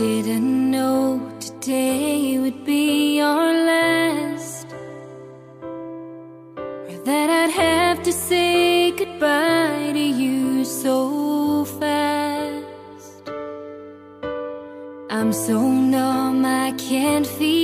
didn't know today would be our last. Or that I'd have to say goodbye to you so fast. I'm so numb I can't feel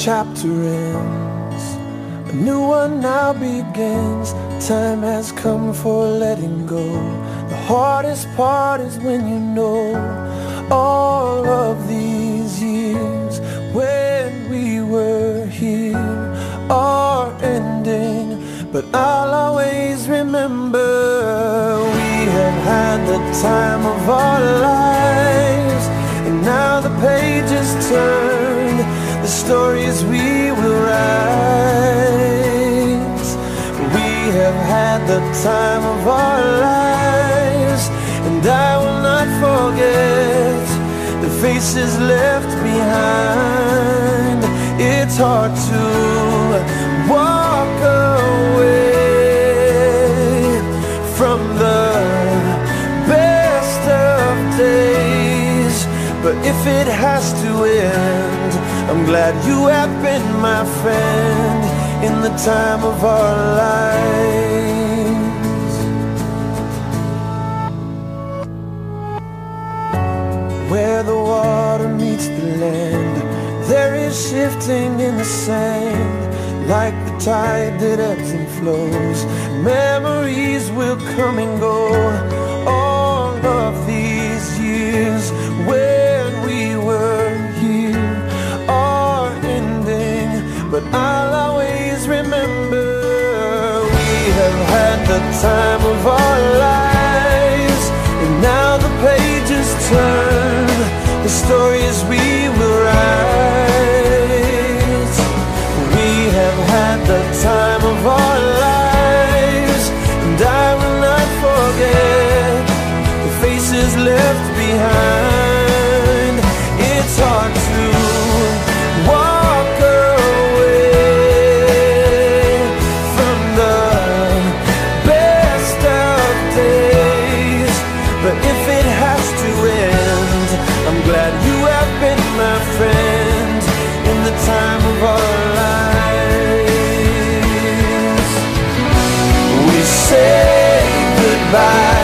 chapter ends. A new one now begins. Time has come for letting go. The hardest part is when you know all of these years when we were here are ending. But I'll always remember we have had the time of our lives. And now the pages turn, stories we will write. We have had the time of our lives, and I will not forget the faces left behind. It's hard to walk away from the best of days. But if it has to end, glad you have been my friend in the time of our lives. Where the water meets the land, there is shifting in the sand. Like the tide that ebbs and flows, memories will come and go. All of these years but I'll always remember we have had the time of our lives, and now the pages turn, the stories we will write. We have had the time of our lives, goodbye,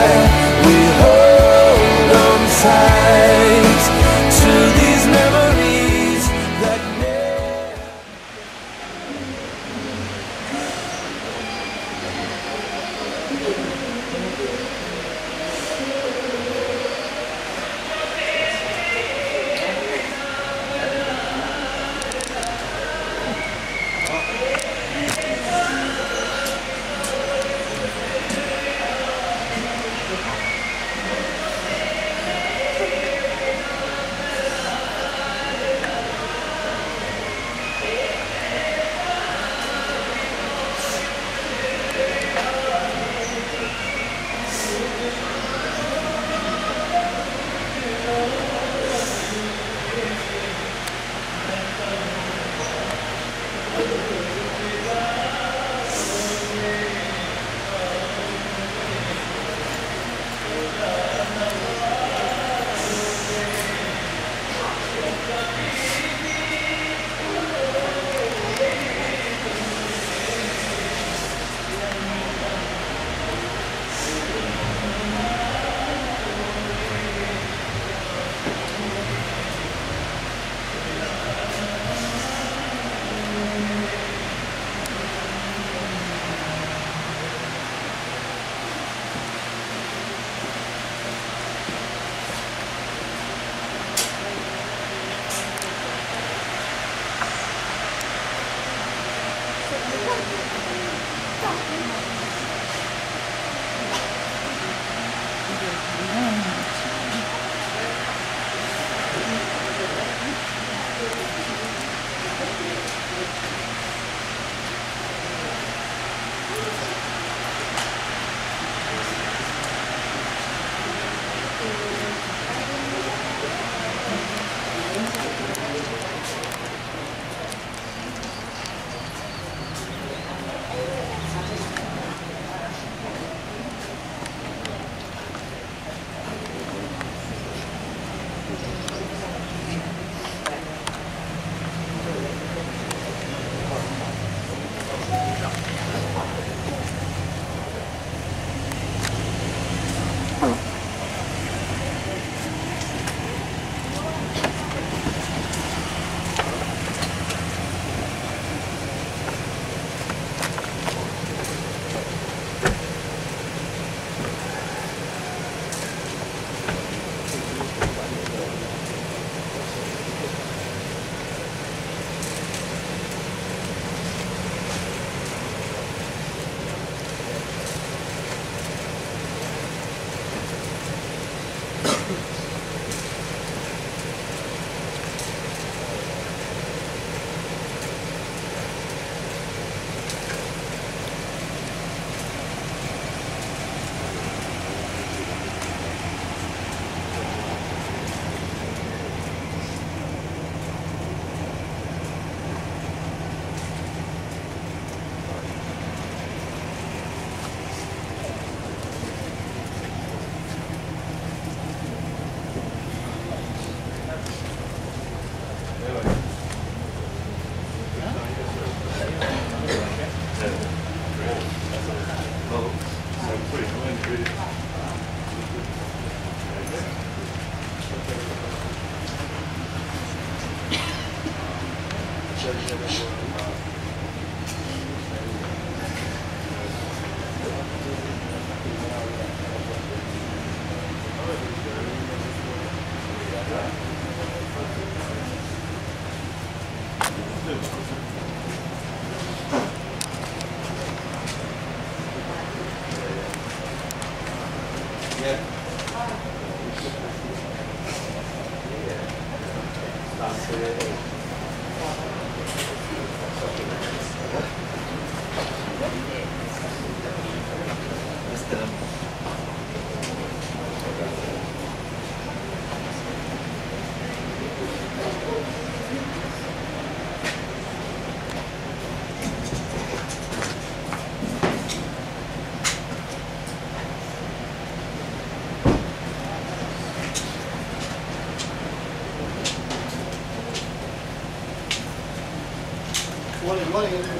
Golden.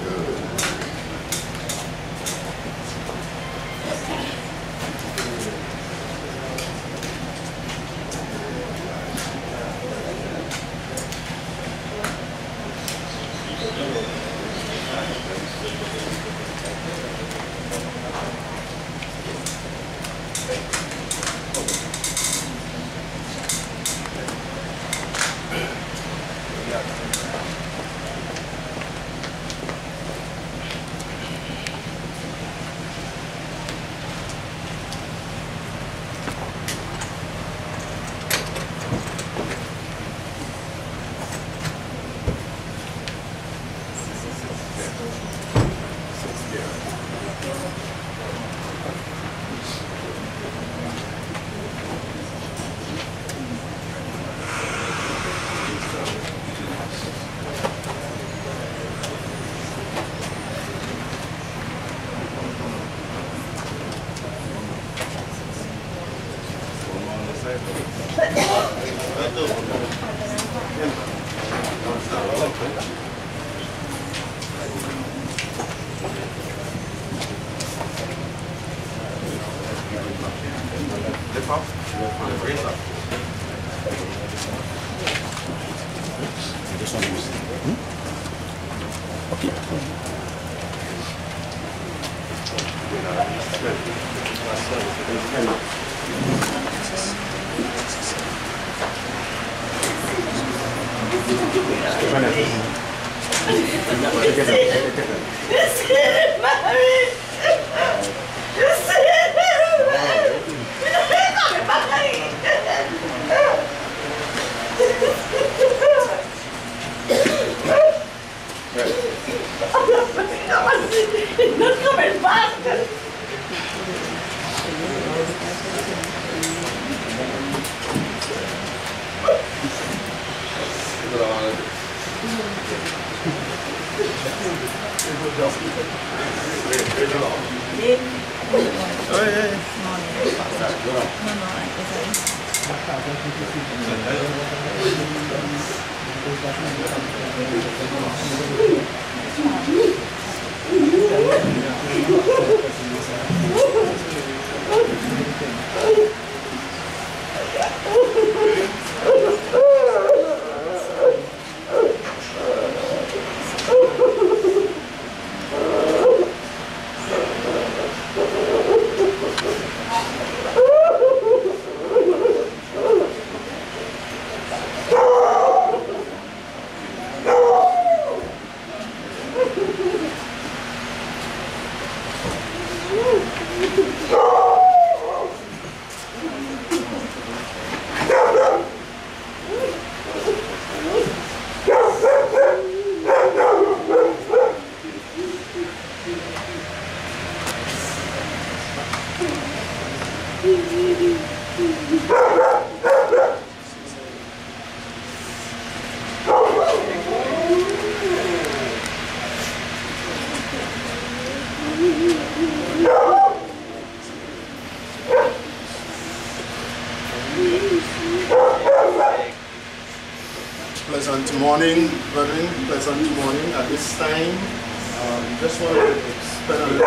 Morning, brethren, pleasant morning. At this time, um, just want to spend a little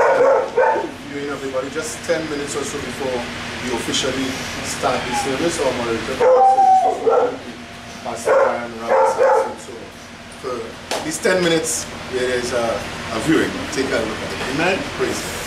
time viewing everybody, just 10 minutes or so before we officially start the service or moderator Pastor Brian Roberts. So, for these 10 minutes, there is a, a viewing. Take a look at it. Amen? Praise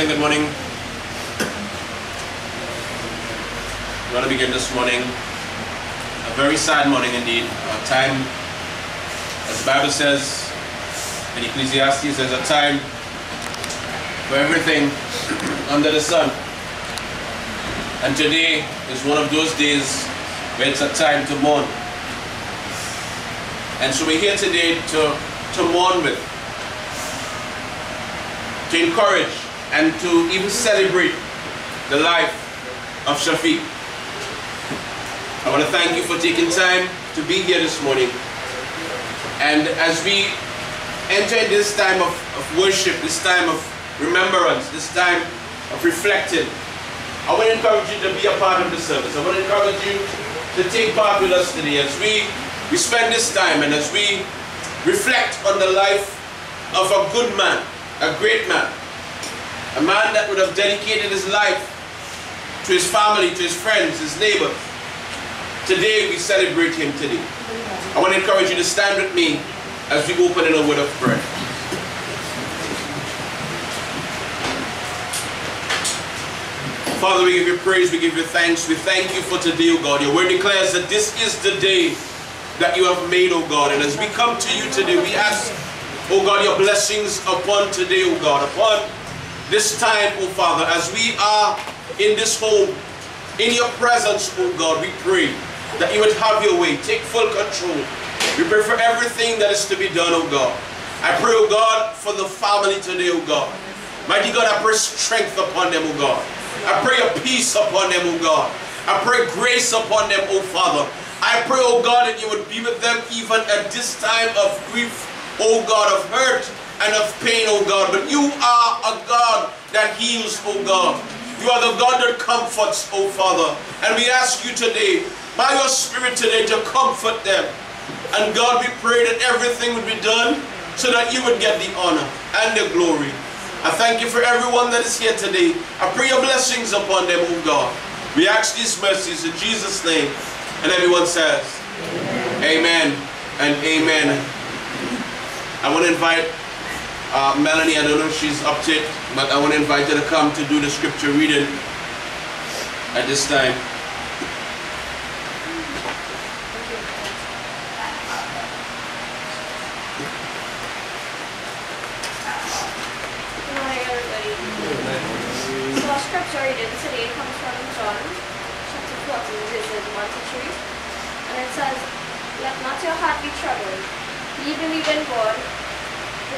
Good morning. We're going to begin this morning. A very sad morning indeed. A time, as the Bible says in Ecclesiastes, there's a time for everything under the sun. And today is one of those days where it's a time to mourn. And so we're here today to, to mourn with, to encourage, and to even celebrate the life of Shaffick. I want to thank you for taking time to be here this morning. And as we enter this time of, of worship, this time of remembrance, this time of reflecting, I want to encourage you to be a part of the service. I want to encourage you to take part with us today as we, we spend this time and as we reflect on the life of a good man, a great man, a man that would have dedicated his life to his family, to his friends, his neighbors. Today we celebrate him today. I want to encourage you to stand with me as we open in a word of prayer. Father, we give you praise, we give you thanks, we thank you for today, O God. Your word declares that this is the day that you have made, O God. And as we come to you today, we ask, O God, your blessings upon today, O God, upon this time, O Father, as we are in this home, in your presence, O God, we pray that you would have your way. Take full control. We pray for everything that is to be done, O God. I pray, O God, for the family today, O God. Mighty God, I pray strength upon them, O God. I pray a peace upon them, O God. I pray grace upon them, O Father. I pray, O God, that you would be with them even at this time of grief, O God, of hurt and of pain, O God. But you are a God that heals, O God. You are the God that comforts, O Father. And we ask you today, by your Spirit today, to comfort them. And God, we pray that everything would be done so that you would get the honor and the glory. I thank you for everyone that is here today. I pray your blessings upon them, O God. We ask these mercies in Jesus' name. And everyone says, Amen, and Amen. I want to invite uh, Melanie, I don't know if she's up to it, but I want to invite her to come to do the scripture reading at this time. And it says, Let not your heart be troubled. Ye believe in God,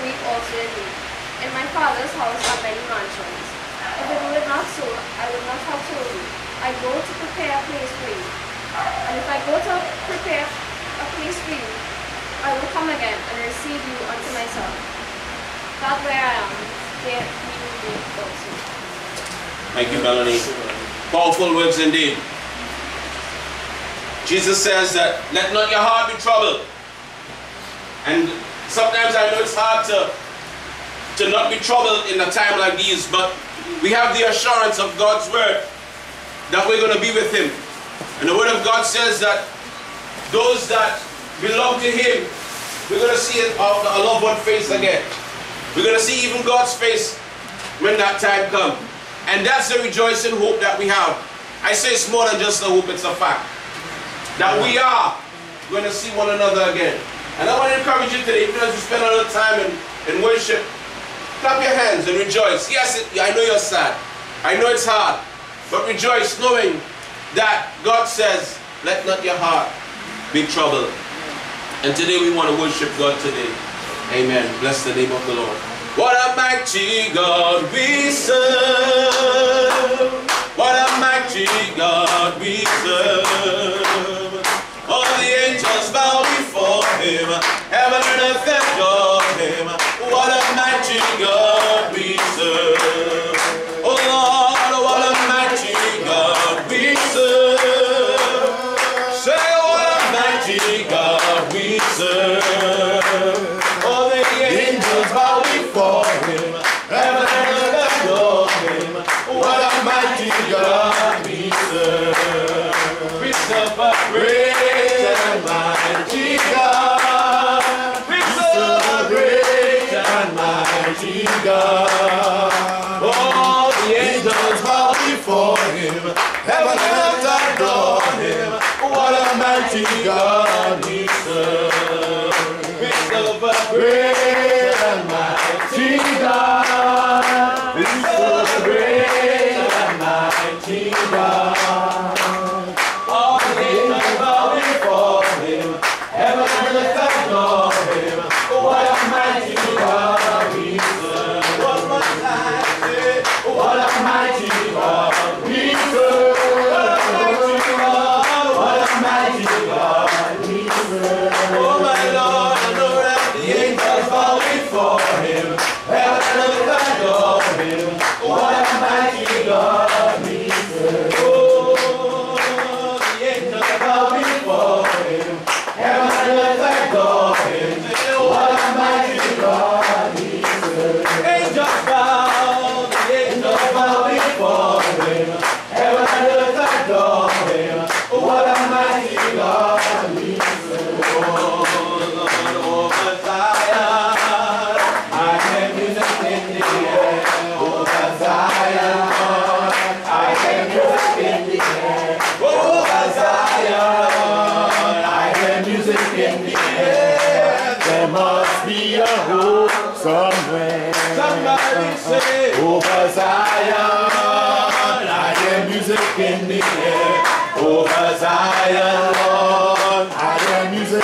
believe also in. In my Father's house are many mansions. If it were not so, I would not have told you. I go to prepare a place for you. And if I go to prepare a place for you, I will come again and receive you unto myself. That where I am, there you will be also. Thank you, Melanie. Powerful words indeed. Jesus says that let not your heart be troubled. And sometimes I know it's hard to, to not be troubled in a time like these, but we have the assurance of God's word that we're going to be with Him. And the word of God says that those that belong to Him, we're going to see a loved one face again. We're going to see even God's face when that time comes. And that's the rejoicing hope that we have. I say it's more than just a hope, it's a fact. That we are going to see one another again. And I want to encourage you today, even as you spend a lot of time in, in worship, clap your hands and rejoice. Yes, it, I know you're sad. I know it's hard. But rejoice knowing that God says, let not your heart be troubled. And today we want to worship God today. Amen. Bless the name of the Lord. What a mighty God we serve. What a mighty God we serve. All the angels bow him. Heaven and earth adore him. What a mighty God we serve. God Over Zion, Lord, I hear music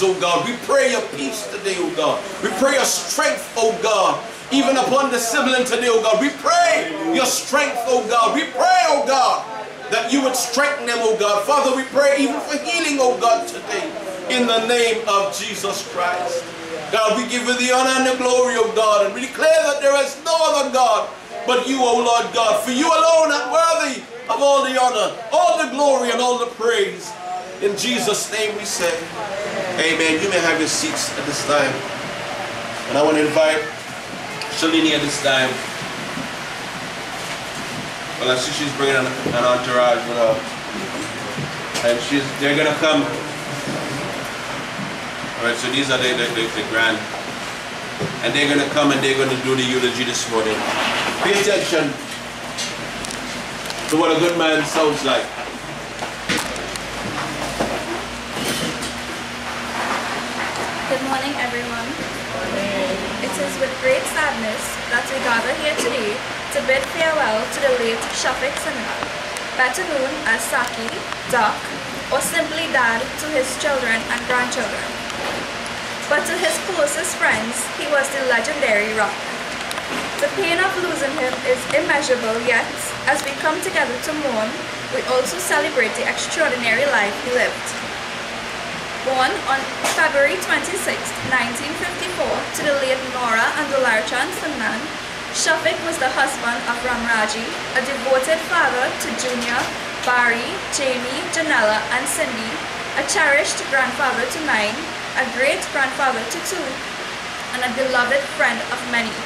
friends, oh God. We pray your peace today, oh God. We pray your strength, oh God, even upon the sibling today, oh God. We pray your strength, oh God. We pray, oh God, that you would strengthen them, oh God. Father, we pray even for healing, oh God, today, in the name of Jesus Christ. God, we give you the honor and the glory, oh God, and we declare that there is no other God but you, O Lord God. For you alone are worthy of all the honor, all the glory, and all the praise. In Jesus' name we say, Amen. You may have your seats at this time. And I want to invite Shalini at this time. Well, I see she's bringing an, an entourage with her. And she's, they're going to come. All right, so these are the, the, the, the grand. And they're going to come and they're going to do the eulogy this morning. Pay attention to what a good man sounds like. Good morning, everyone. It is with great sadness that we gather here today to bid farewell to the late Shaffick Sinanan, better known as Saki, Doc, or simply Dad to his children and grandchildren. But to his closest friends, he was the legendary rock. The pain of losing him is immeasurable, yet, as we come together to mourn, we also celebrate the extraordinary life he lived. Born on February 26, 1954, to the late Nora and Dularchan Sinanan, Shaffick was the husband of Ramraji, a devoted father to Junior, Barry, Jamie, Janella, and Cindy, a cherished grandfather to nine, a great grandfather to two, and a beloved friend of many.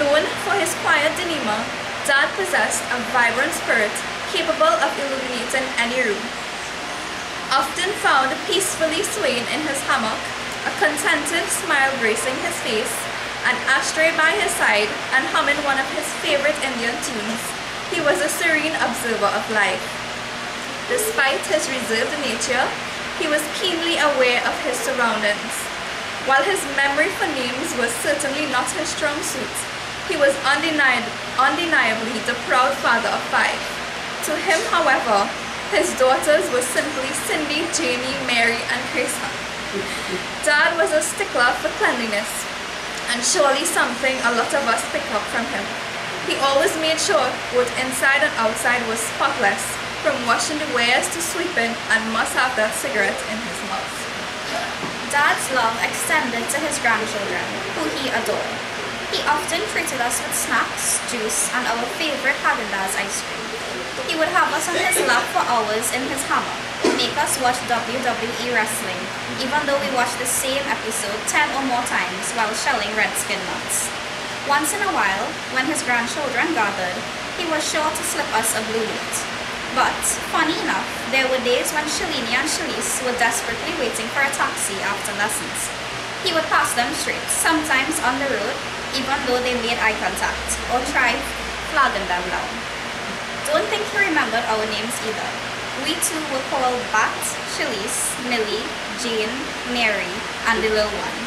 Known for his quiet demeanor, Dad possessed a vibrant spirit capable of illuminating any room. Often found peacefully swaying in his hammock, a contented smile gracing his face, an ashtray by his side, and humming one of his favorite Indian tunes, he was a serene observer of life. Despite his reserved nature, he was keenly aware of his surroundings. While his memory for names was certainly not his strong suit, he was undenied, undeniably the proud father of five. To him, however, his daughters were simply Cindy, Jamie, Mary, and Krishna. Dad was a stickler for cleanliness, and surely something a lot of us pick up from him. He always made sure both inside and outside was spotless, from washing the wares to sweeping, and must have that cigarette in his mouth. Dad's love extended to his grandchildren, who he adored. He often treated us with snacks, juice, and our favorite Haagen-Dazs ice cream. He would have us on his lap for hours in his hammock, make us watch WWE wrestling, even though we watched the same episode 10 or more times while shelling redskin nuts. Once in a while, when his grandchildren gathered, he was sure to slip us a blue note. But, funny enough, there were days when Shalini and Shalise were desperately waiting for a taxi after lessons. He would pass them straight, sometimes on the road, even though they made eye contact, or tried flagging them down. Don't think he remembered our names either. We too were called Bat, Shalise, Millie, Jane, Mary, and the little one.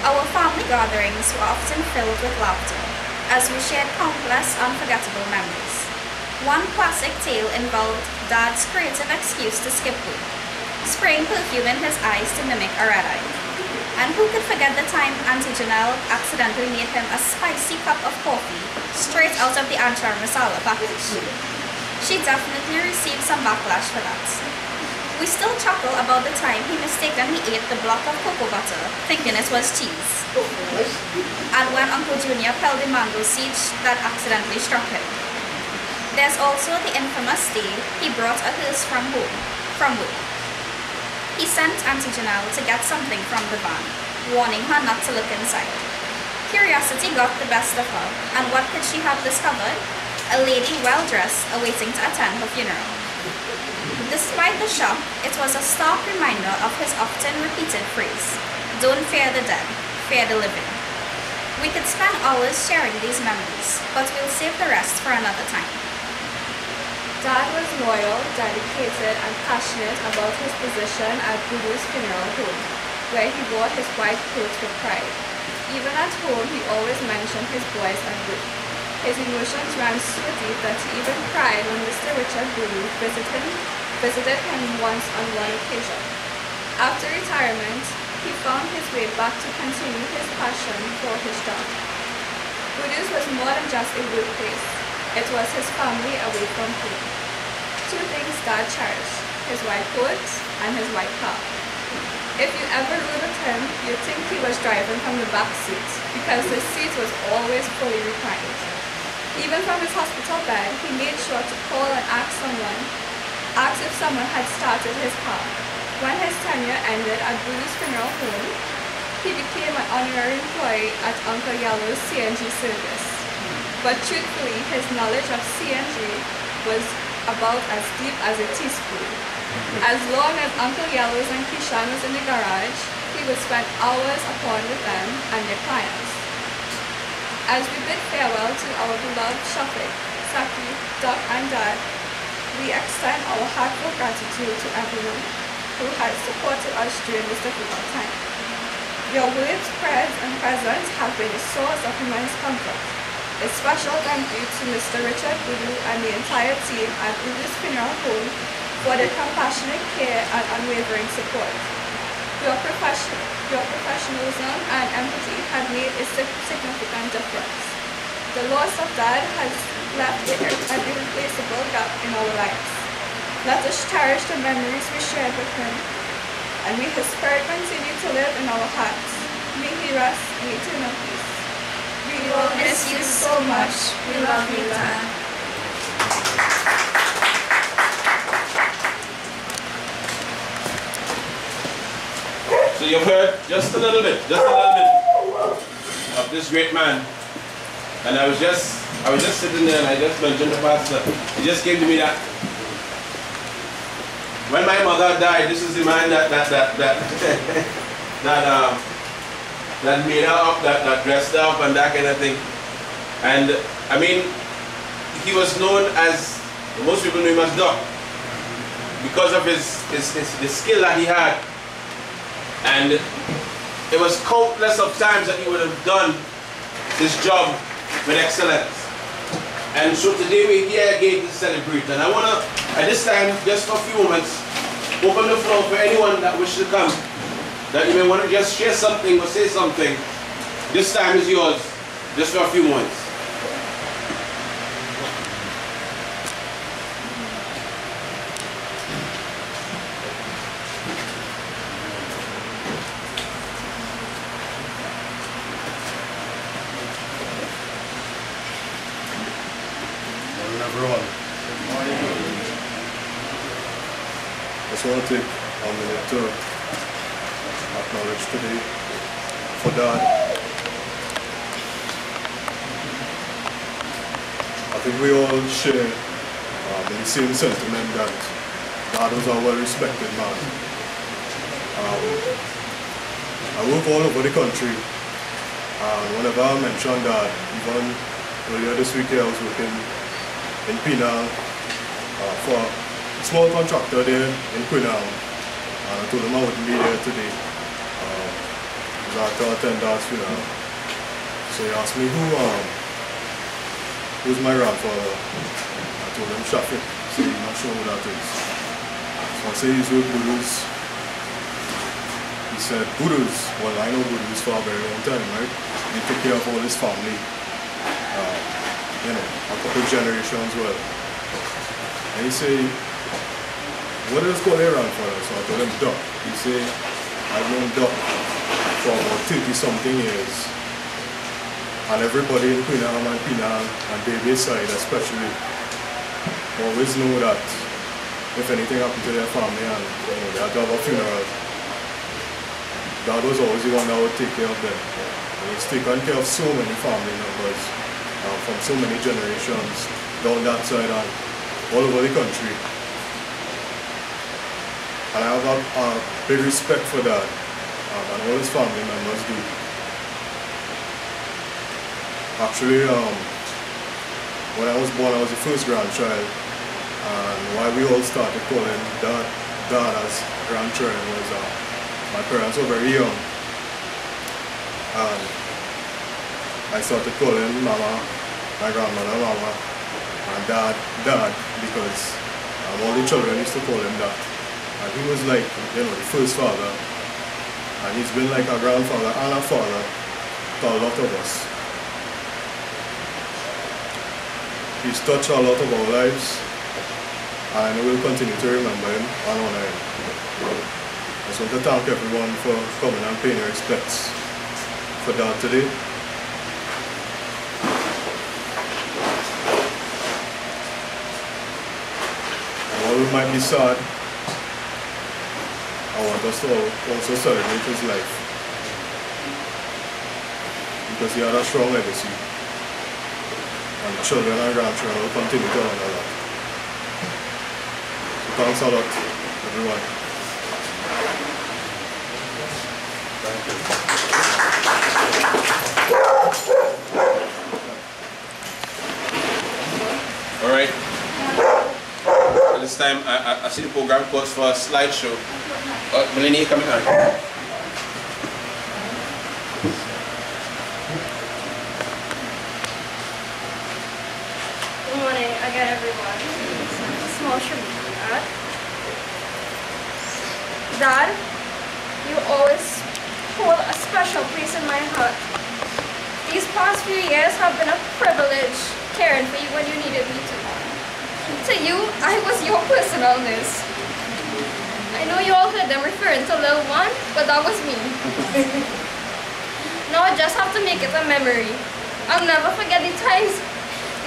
Our family gatherings were often filled with laughter, as we shared countless unforgettable memories. One classic tale involved Dad's creative excuse to skip food, spraying perfume in his eyes to mimic a red eye. And who could forget the time Auntie Janelle accidentally made him a spicy cup of coffee straight out of the Anchar Masala package? She definitely received some backlash for that. We still chuckle about the time he mistakenly ate the block of cocoa butter, thinking it was cheese. And when Uncle Junior fell the mango seeds that accidentally struck him. There's also the infamous day he brought a hearse from home, from work. He sent Auntie Janelle to get something from the van, warning her not to look inside. Curiosity got the best of her, and what could she have discovered? A lady well dressed awaiting to attend her funeral. Despite the shock, it was a stark reminder of his often repeated phrase Don't fear the dead, fear the living. We could spend hours sharing these memories, but we'll save the rest for another time. Dad was loyal, dedicated, and passionate about his position at Guru's funeral home, where he wore his white coat with pride. Even at home, he always mentioned his boys and work. His emotions ran so deep that he even cried when Mr. Richard Guru visited, visited him once on one occasion. After retirement, he found his way back to continue his passion for his job. Guru's was more than just a workplace. It was his family away from home. Two things Dad cherished, his white coat and his white car. If you ever rode with him, you'd think he was driving from the back seat because his seat was always fully reclined. Even from his hospital bed, he made sure to call and ask someone, ask if someone had started his car. When his tenure ended at Guru's funeral home, he became an honorary employee at Uncle Yellow's CNG service. But truthfully, his knowledge of CNG was about as deep as a teaspoon. As long as Uncle Yellows and Kishan was in the garage, he would spend hours upon with them and their clients. As we bid farewell to our beloved Shaffick, Saki, Doc, and Dad, we extend our heartfelt gratitude to everyone who has supported us during this difficult time. Your words, prayers, and presence have been a source of immense comfort. A special thank you to Mr. Richard Guru and the entire team at Guru's Funeral Home for their compassionate care and unwavering support. Your, profession, your professionalism and empathy have made a significant difference. The loss of Dad has left an irreplaceable gap in our lives. Let us cherish the memories we shared with him, and may his spirit continue to live in our hearts. May he rest in eternal peace. We will miss you so much. We love you, Dad. So you've heard just a little bit, just a little bit of this great man. And I was just, I was just sitting there and I just mentioned to Pastor. He just came to me that when my mother died, this is the man that that that that that um that made her up, that, that dressed up and that kind of thing. And I mean, he was known as most people knew him as Doc because of his, his, his the skill that he had. And it was countless of times that he would have done his job with excellence. And so today we're here again to celebrate. And I want to, at this time, just for a few moments, open the floor for anyone that wishes to come. That you may want to just share something or say something. This time is yours, just for a few moments. Morning, everyone. Just want to take a minute to acknowledge today for Dad. I think we all share um, the same sentiment that Dad well-respected man. Um, I work all over the country, and whenever I mentioned that, even earlier this week I was working in Penal uh, for a small contractor there in Quinal. And I told him I wouldn't be there today. Uh, because I had to attend Dad's funeral. So he asked me who um, who's my grandfather. I told him Shaffick, So he's not sure who that is. Said he's Budus. He said, Budus? Well, I know Budus for a very long time, right? He took care of all his family. Uh, you know, a couple generations well. And he say, what is called Aaron for us? So I told him Duck. He say, I've known Duck for about 30 something years. And everybody in Quinam and Penal and Debe side especially always know that if anything happened to their family and you know, they had to have a funeral, Dad was always the one that would take care of them. And he's taken care of so many family members uh, from so many generations down that side and all over the country. And I have a, a big respect for that, um, and all his family members do. Actually, um, when I was born, I was the first grandchild, and why we all started calling dad, dad as grandchildren was uh, my parents were very young, and I started calling mama, my grandmother mama, and dad, dad, because um, all the children used to call him that. And he was like, you know, the first father. And he's been like a grandfather and a father to a lot of us. He's touched a lot of our lives, and we'll continue to remember him and honor him. I just want to thank everyone for coming and paying their respects for that today. While we might be sad, I want us to also celebrate his life. Because he had a strong legacy. And children and grandchildren will continue to honor that. So thanks a lot, everyone. All right. At this time, I, I, I see the program calls for a slideshow. Uh, Melanie, come here. Good morning again, everyone. Small tribute Dad, you always hold a special place in my heart. These past few years have been a privilege caring for you when you needed me to. To you, I was your personal nurse. I know you all heard them referring to little one, but that was me. now I just have to make it a memory. I'll never forget the times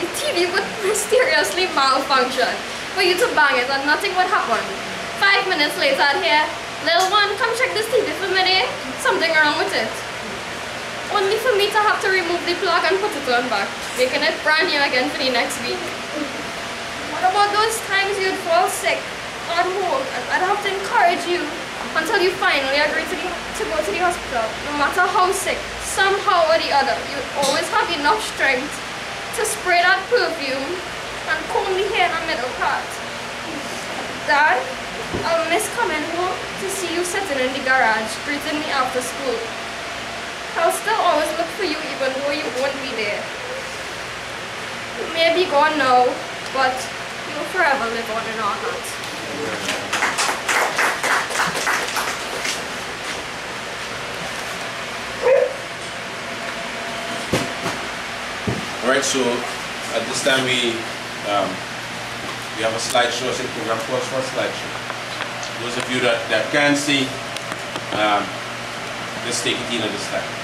the TV would mysteriously malfunction for you to bang it and nothing would happen. Five minutes later hear, little one, come check this TV for me. Something wrong with it. Only for me to have to remove the plug and put it on back, making it brand new again for the next week. What about those times you'd fall sick hard hold, and I'd have to encourage you until you finally agree to, the, to go to the hospital. No matter how sick, somehow or the other, you always have enough strength to spray that perfume and comb the hair in the middle part. Dad, I'll miss coming home to see you sitting in the garage greeting me after school. I'll still always look for you even though you won't be there. You may be gone now, but you'll forever live on in our hearts. All right, so at this time we um, we have a slideshow. Think program calls for a slideshow. Those of you that, that can see, um, let's take it in at this time.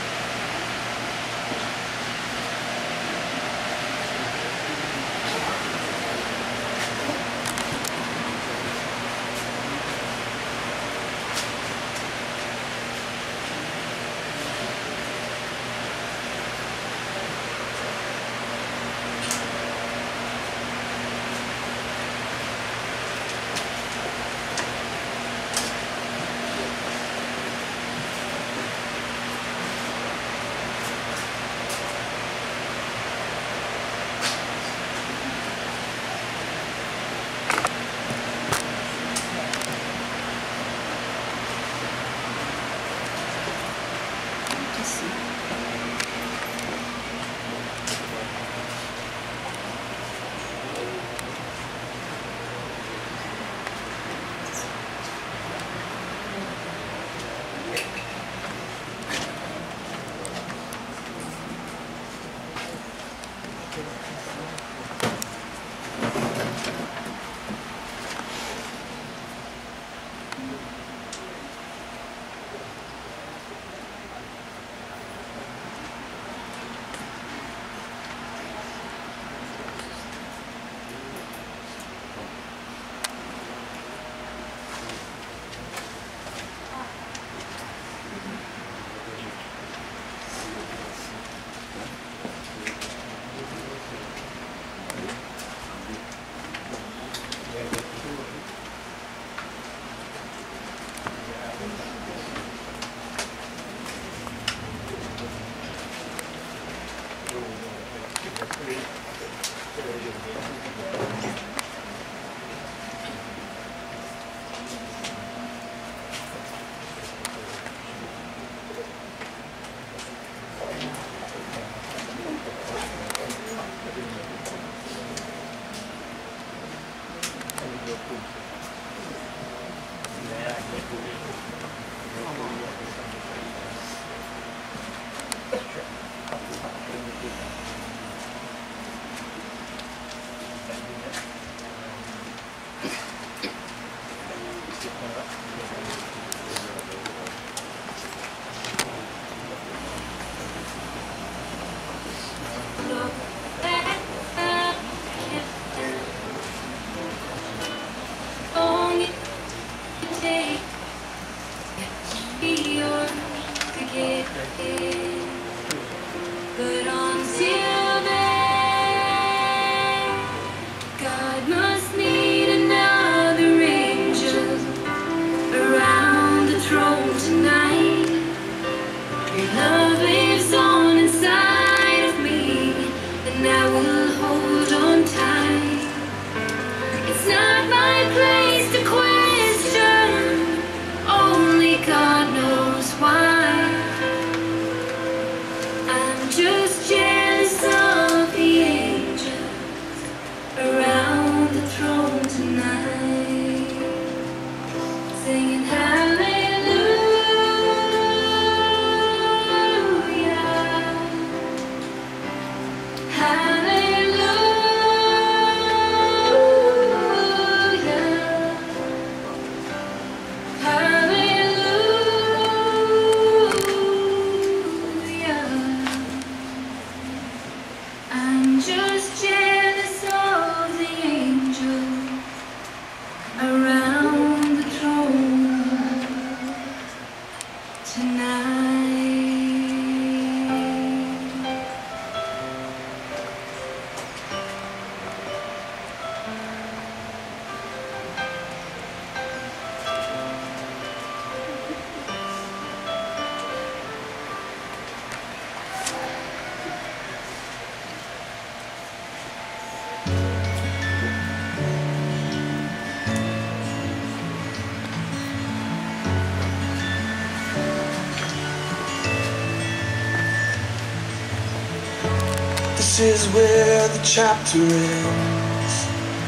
Is where the chapter ends.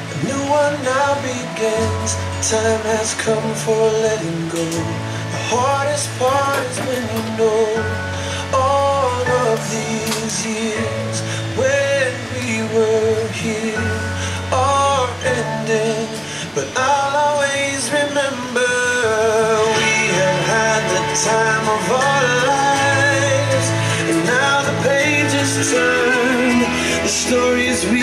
A new one now begins. Time has come for letting go. The hardest part is when you know all of these years when we were here are ending. But I'll always remember we have had the time of our lives. Stories we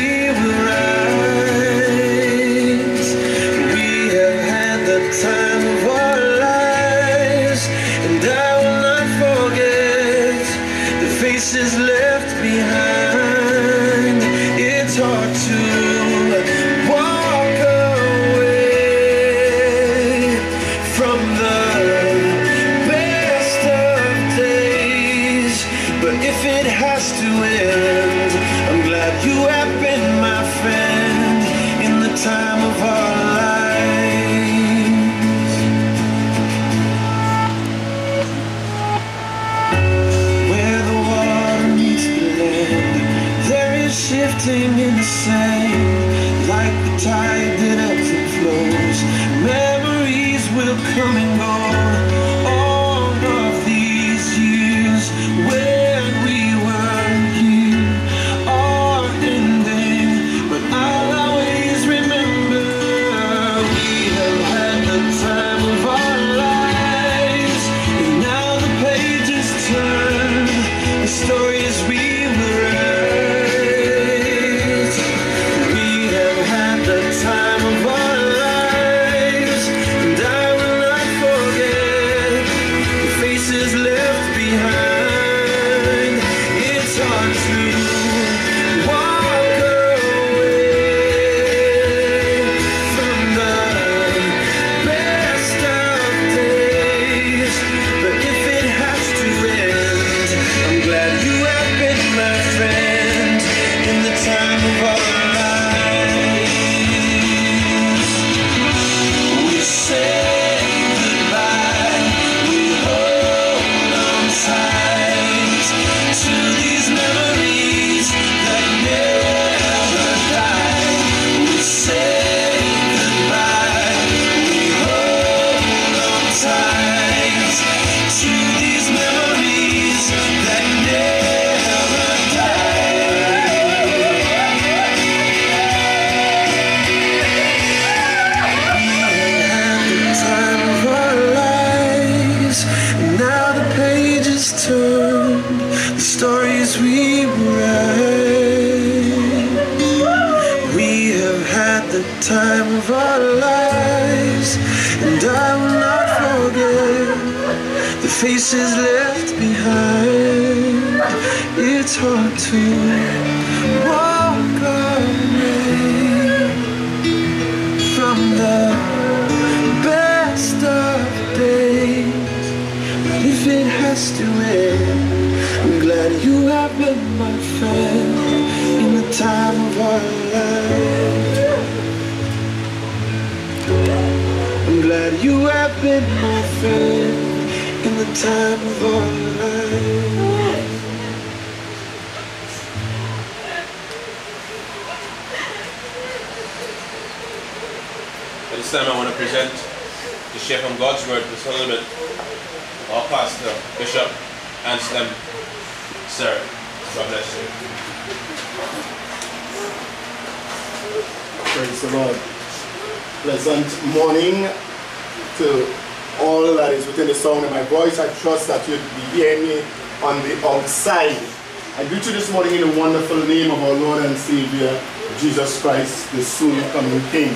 time of our lives. At this time, I want to present to share from God's Word just a little bit our pastor, Bishop Anselm, sir. God bless you. Praise the Lord. Pleasant morning to that is within the sound of my voice. I trust that you'll be hearing me on the outside. I greet you this morning in the wonderful name of our Lord and Savior, Jesus Christ, the soon coming King.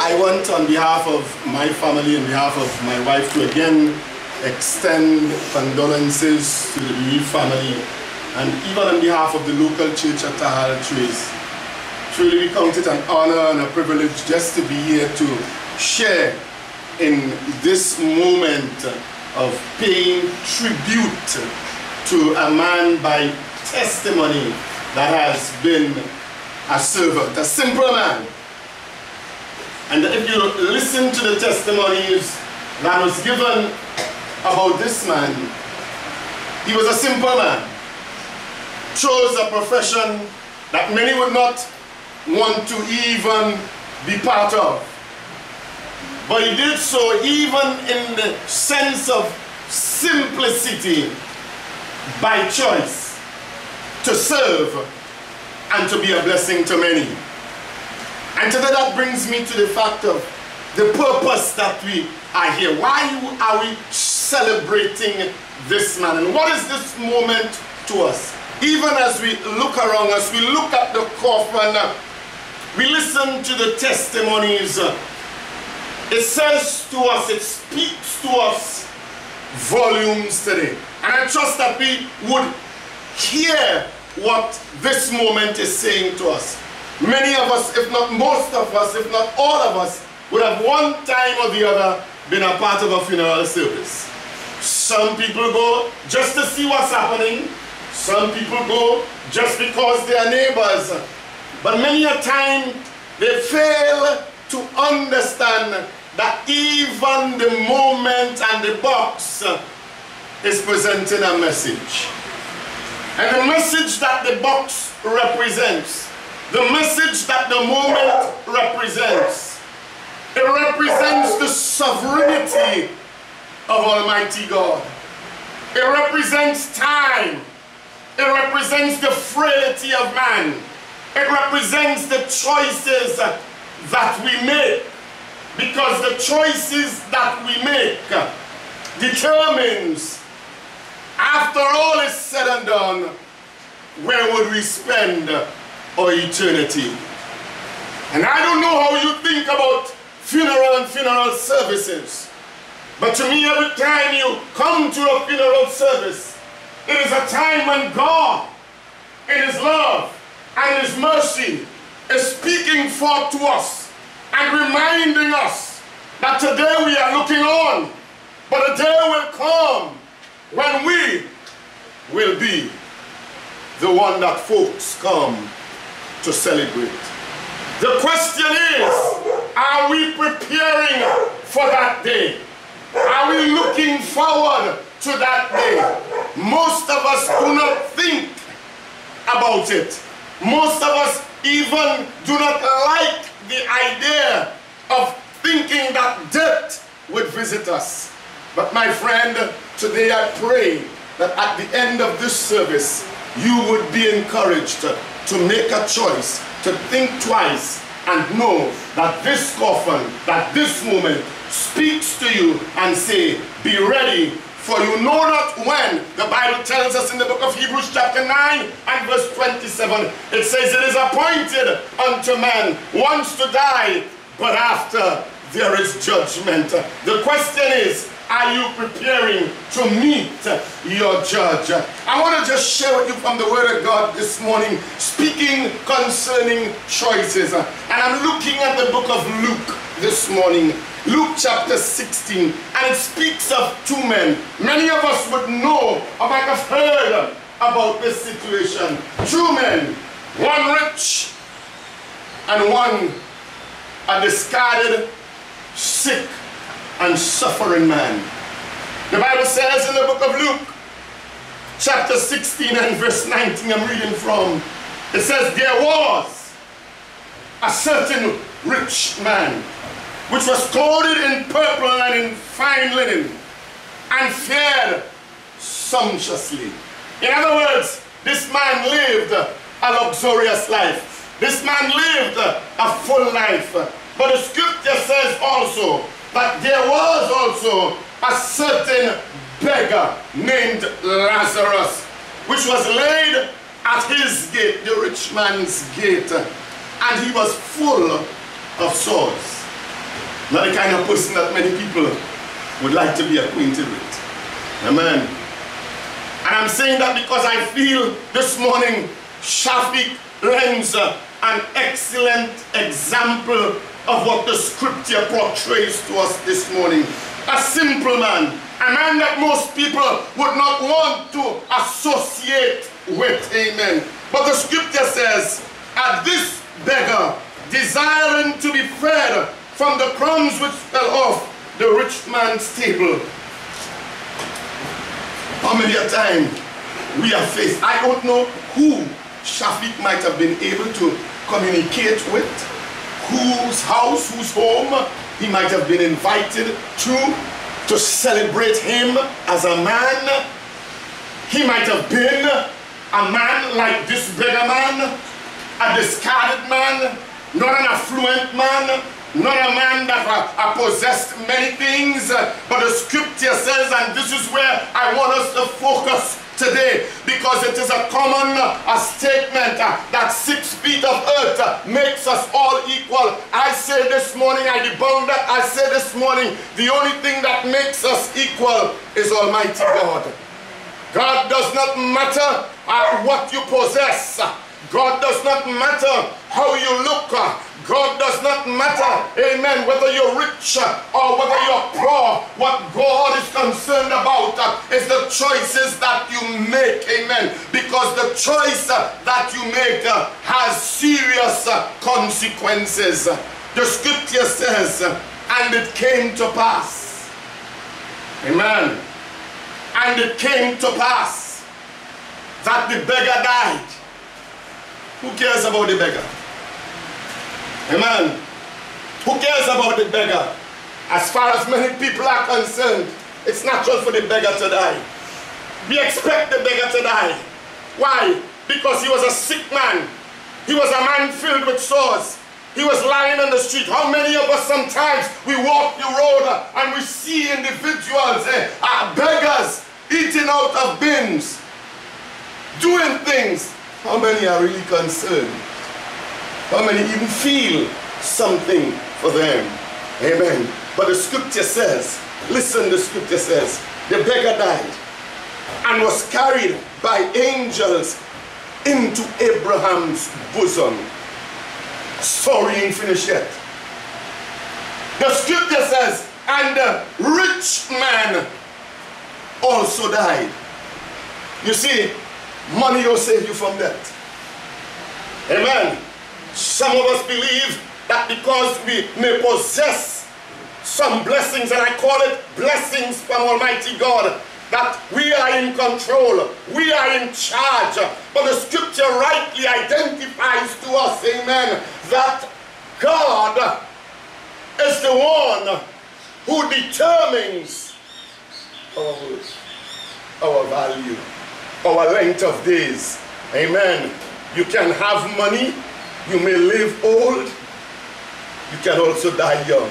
I want on behalf of my family, on behalf of my wife, to again extend condolences to the Lee family and even on behalf of the local church at Tahal Trace. Truly we count it an honor and a privilege just to be here to share in this moment of paying tribute to a man by testimony that has been a servant, a simple man. And if you listen to the testimonies that was given about this man, he was a simple man. chose a profession that many would not want to even be part of. But he did so even in the sense of simplicity by choice to serve and to be a blessing to many. And today that brings me to the fact of the purpose that we are here. Why are we celebrating this man? And what is this moment to us? Even as we look around us, we look at the coffin, we listen to the testimonies, it says to us, it speaks to us volumes today. And I trust that we would hear what this moment is saying to us. Many of us, if not most of us, if not all of us, would have one time or the other been a part of a funeral service. Some people go just to see what's happening. Some people go just because they are neighbors. But many a time they fail to understand that even the moment and the box is presenting a message. And the message that the box represents, the message that the moment represents, it represents the sovereignty of Almighty God. It represents time. It represents the frailty of man. It represents the choices that we make. Because the choices that we make determines, after all is said and done, where would we spend our eternity. And I don't know how you think about funeral and funeral services. But to me, every time you come to a funeral service, it is a time when God, in His love and His mercy, is speaking forth to us and reminding us that today we are looking on, but a day will come when we will be the one that folks come to celebrate. The question is, are we preparing for that day? Are we looking forward to that day? Most of us do not think about it. Most of us even do not like the idea of thinking that death would visit us. But my friend, today I pray that at the end of this service, you would be encouraged to make a choice, to think twice, and know that this coffin, that this moment speaks to you and say, be ready for you know not when. The Bible tells us in the book of Hebrews chapter 9 and verse 27, it says it is appointed unto man once to die, but after there is judgment. The question is, are you preparing to meet your judge? I want to just share with you from the Word of God this morning, speaking concerning choices. And I'm looking at the book of Luke this morning. Luke chapter 16, and it speaks of two men. Many of us would know or might have heard about this situation. Two men, one rich and one a discarded, sick, and suffering man. The Bible says in the book of Luke, chapter 16 and verse 19, I'm reading from, it says, There was a certain rich man, which was clothed in purple and in fine linen, and fared sumptuously. In other words, this man lived a luxurious life. This man lived a full life. But the scripture says also that there was also a certain beggar named Lazarus, which was laid at his gate, the rich man's gate, and he was full of sores. Not the kind of person that many people would like to be acquainted with. Amen. And I'm saying that because I feel this morning Shaffick lends an excellent example of what the scripture portrays to us this morning. A simple man, a man that most people would not want to associate with, amen. But the scripture says, at this beggar, desiring to be fed from the crumbs which fell off the rich man's table. How many a time we have faced. I don't know who Shaffick might have been able to communicate with, whose house, whose home he might have been invited to to celebrate him as a man. He might have been a man like this beggar man, a discarded man, not an affluent man, not a man that uh, possessed many things, but the scripture says, and this is where I want us to focus today, because it is a common uh, statement uh, that six feet of earth uh, makes us all equal. I say this morning, I debunk that, I say this morning, the only thing that makes us equal is Almighty God. God does not matter what you possess. God does not matter how you look. God does not matter, amen, whether you're rich or whether you're poor. What God is concerned about is the choices that you make, amen. Because the choice that you make has serious consequences. The scripture says, and it came to pass. Amen. And it came to pass that the beggar died. Who cares about the beggar? Amen. Who cares about the beggar? As far as many people are concerned, it's natural for the beggar to die. We expect the beggar to die. Why? Because he was a sick man. He was a man filled with sores. He was lying on the street. How many of us sometimes we walk the road and we see individuals, eh, beggars, eating out of bins, doing things. How many are really concerned? How many even feel something for them? Amen. But the scripture says, listen, the scripture says, the beggar died and was carried by angels into Abraham's bosom. Sorry, ain't finished yet. The scripture says, and the rich man also died. You see, money will save you from death. Amen. Some of us believe that because we may possess some blessings, and I call it blessings from Almighty God, that we are in control, we are in charge. But the scripture rightly identifies to us, amen, that God is the one who determines our, our value, our length of days. Amen. You can have money, you may live old, you can also die young.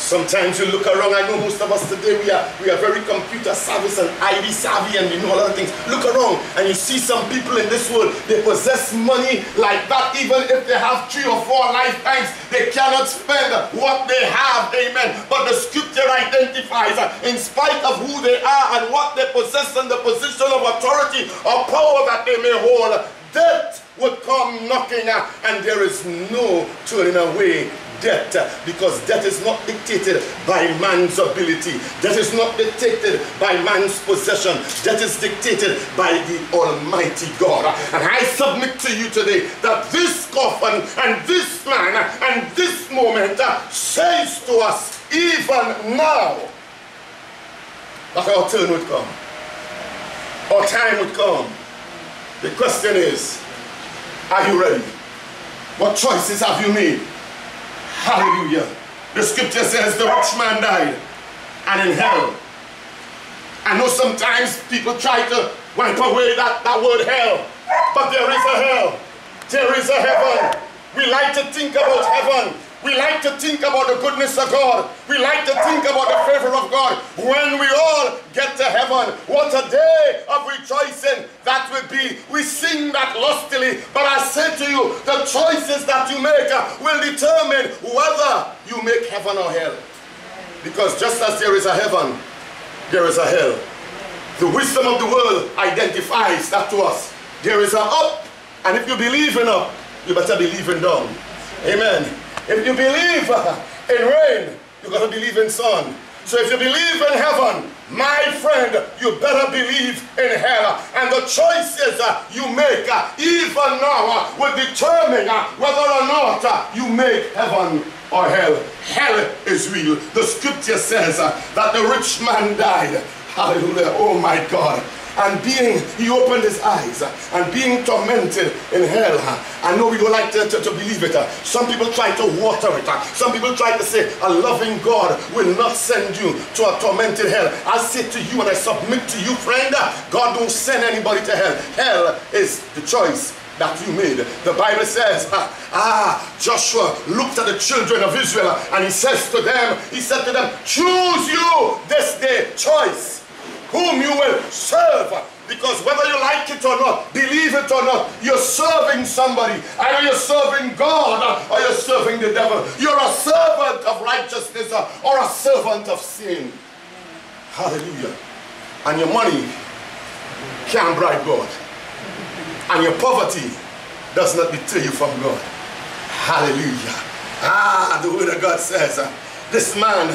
Sometimes you look around, I know most of us today, we are, we are very computer savvy and ID savvy and we know a lot of things. Look around and you see some people in this world, they possess money like that. Even if they have three or four lifetimes, they cannot spend what they have. Amen. But the scripture identifies, in spite of who they are and what they possess and the position of authority or power that they may hold, death would come knocking and there is no turning away death because death is not dictated by man's ability. Death is not dictated by man's possession. Death is dictated by the Almighty God. And I submit to you today that this coffin and this man and this moment says to us even now that our turn would come. Our time would come. The question is, are you ready? What choices have you made? Hallelujah. The scripture says the rich man died and in hell. I know sometimes people try to wipe away that, that word hell, but there is a hell. There is a heaven. We like to think about heaven. We like to think about the goodness of God. We like to think about the favor of God. When we all get to heaven, what a day of rejoicing that will be. We sing that lustily, but I say to you, the choices that you make will determine whether you make heaven or hell. Because just as there is a heaven, there is a hell. The wisdom of the world identifies that to us. There is a up, and if you believe in up, you better believe in down. Amen. If you believe in rain, you're going to believe in sun. So if you believe in heaven, my friend, you better believe in hell. And the choices you make, even now, will determine whether or not you make heaven or hell. Hell is real. The scripture says that the rich man died. Hallelujah. Oh my God. And being, he opened his eyes uh, and being tormented in hell. Uh, I know we don't like to, to, to believe it. Uh. Some people try to water it. Some people try to say a loving God will not send you to a tormented hell. I say to you and I submit to you, friend, God don't send anybody to hell. Hell is the choice that you made. The Bible says, ah, Joshua looked at the children of Israel and he says to them, he said to them, choose you this day choice whom you will serve. Because whether you like it or not, believe it or not, you're serving somebody. Either you're serving God or you're serving the devil. You're a servant of righteousness or a servant of sin. Hallelujah. And your money can't bribe God and your poverty does not deter you from God. Hallelujah. Ah, the word of God says, this man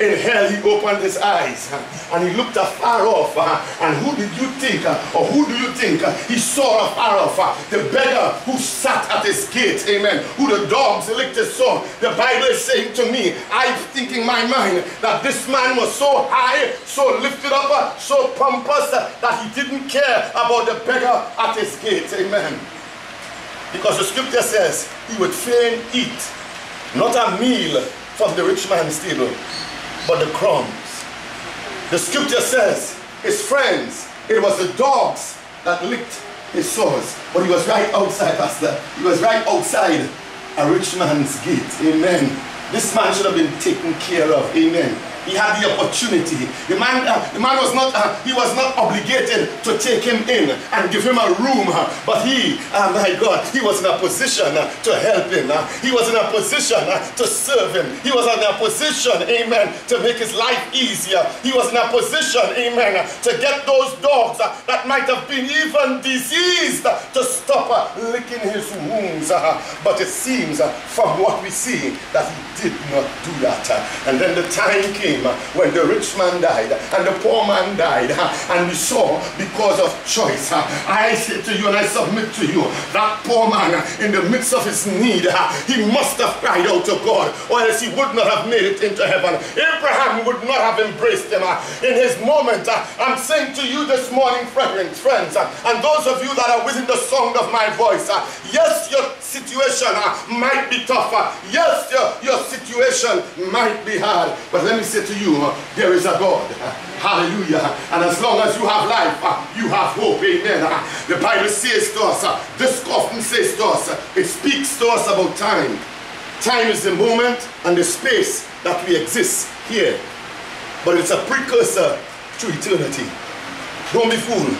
in hell, he opened his eyes and he looked afar off. And who did you think, or who do you think he saw afar off? The beggar who sat at his gate, amen, who the dogs licked his sore. The Bible is saying to me, I think in my mind that this man was so high, so lifted up, so pompous that he didn't care about the beggar at his gate, amen. Because the scripture says he would fain eat, not a meal from the rich man's table, but the crumbs. The scripture says his friends, it was the dogs that licked his sores. But he was right outside, Pastor. He was right outside a rich man's gate. Amen. This man should have been taken care of. Amen. He had the opportunity. The man, uh, the man was not, uh, he was not obligated to take him in and give him a room. Uh, but he, uh, my God, he was in a position uh, to help him. Uh, he was in a position to serve him. He was in a position, amen, to make his life easier. He was in a position, amen, to get those dogs that might have been even diseased to stop licking his wounds. but it seems from what we see that he did not do that. and then the time came came uh, when the rich man died and the poor man died uh, and we saw because of choice uh, I say to you and I submit to you that poor man in the midst of his need he must have cried out to God or else he would not have made it into heaven Abraham would not have embraced him in his moment I'm saying to you this morning friends friends and those of you that are within the sound of my voice yes your situation might be tougher. yes your, your situation might be hard but let me say to you, there is a God. Hallelujah. And as long as you have life, you have hope. Amen. The Bible says to us, this often says to us, it speaks to us about time. Time is the moment and the space that we exist here. But it's a precursor to eternity. Don't be fooled.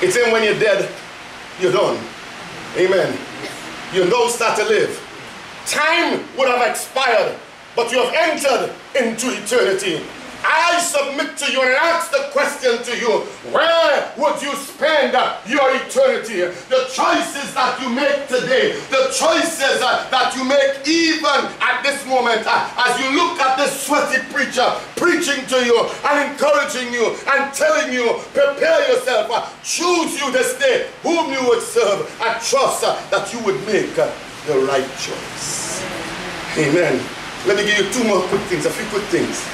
It's in when you're dead, you're done. Amen. You don't start to live. Time would have expired but you have entered into eternity. I submit to you and ask the question to you, where would you spend your eternity? The choices that you make today, the choices that you make even at this moment, as you look at this sweaty preacher preaching to you and encouraging you and telling you, prepare yourself, choose you this day whom you would serve and trust that you would make the right choice. Amen. Let me give you two more quick things, a few quick things.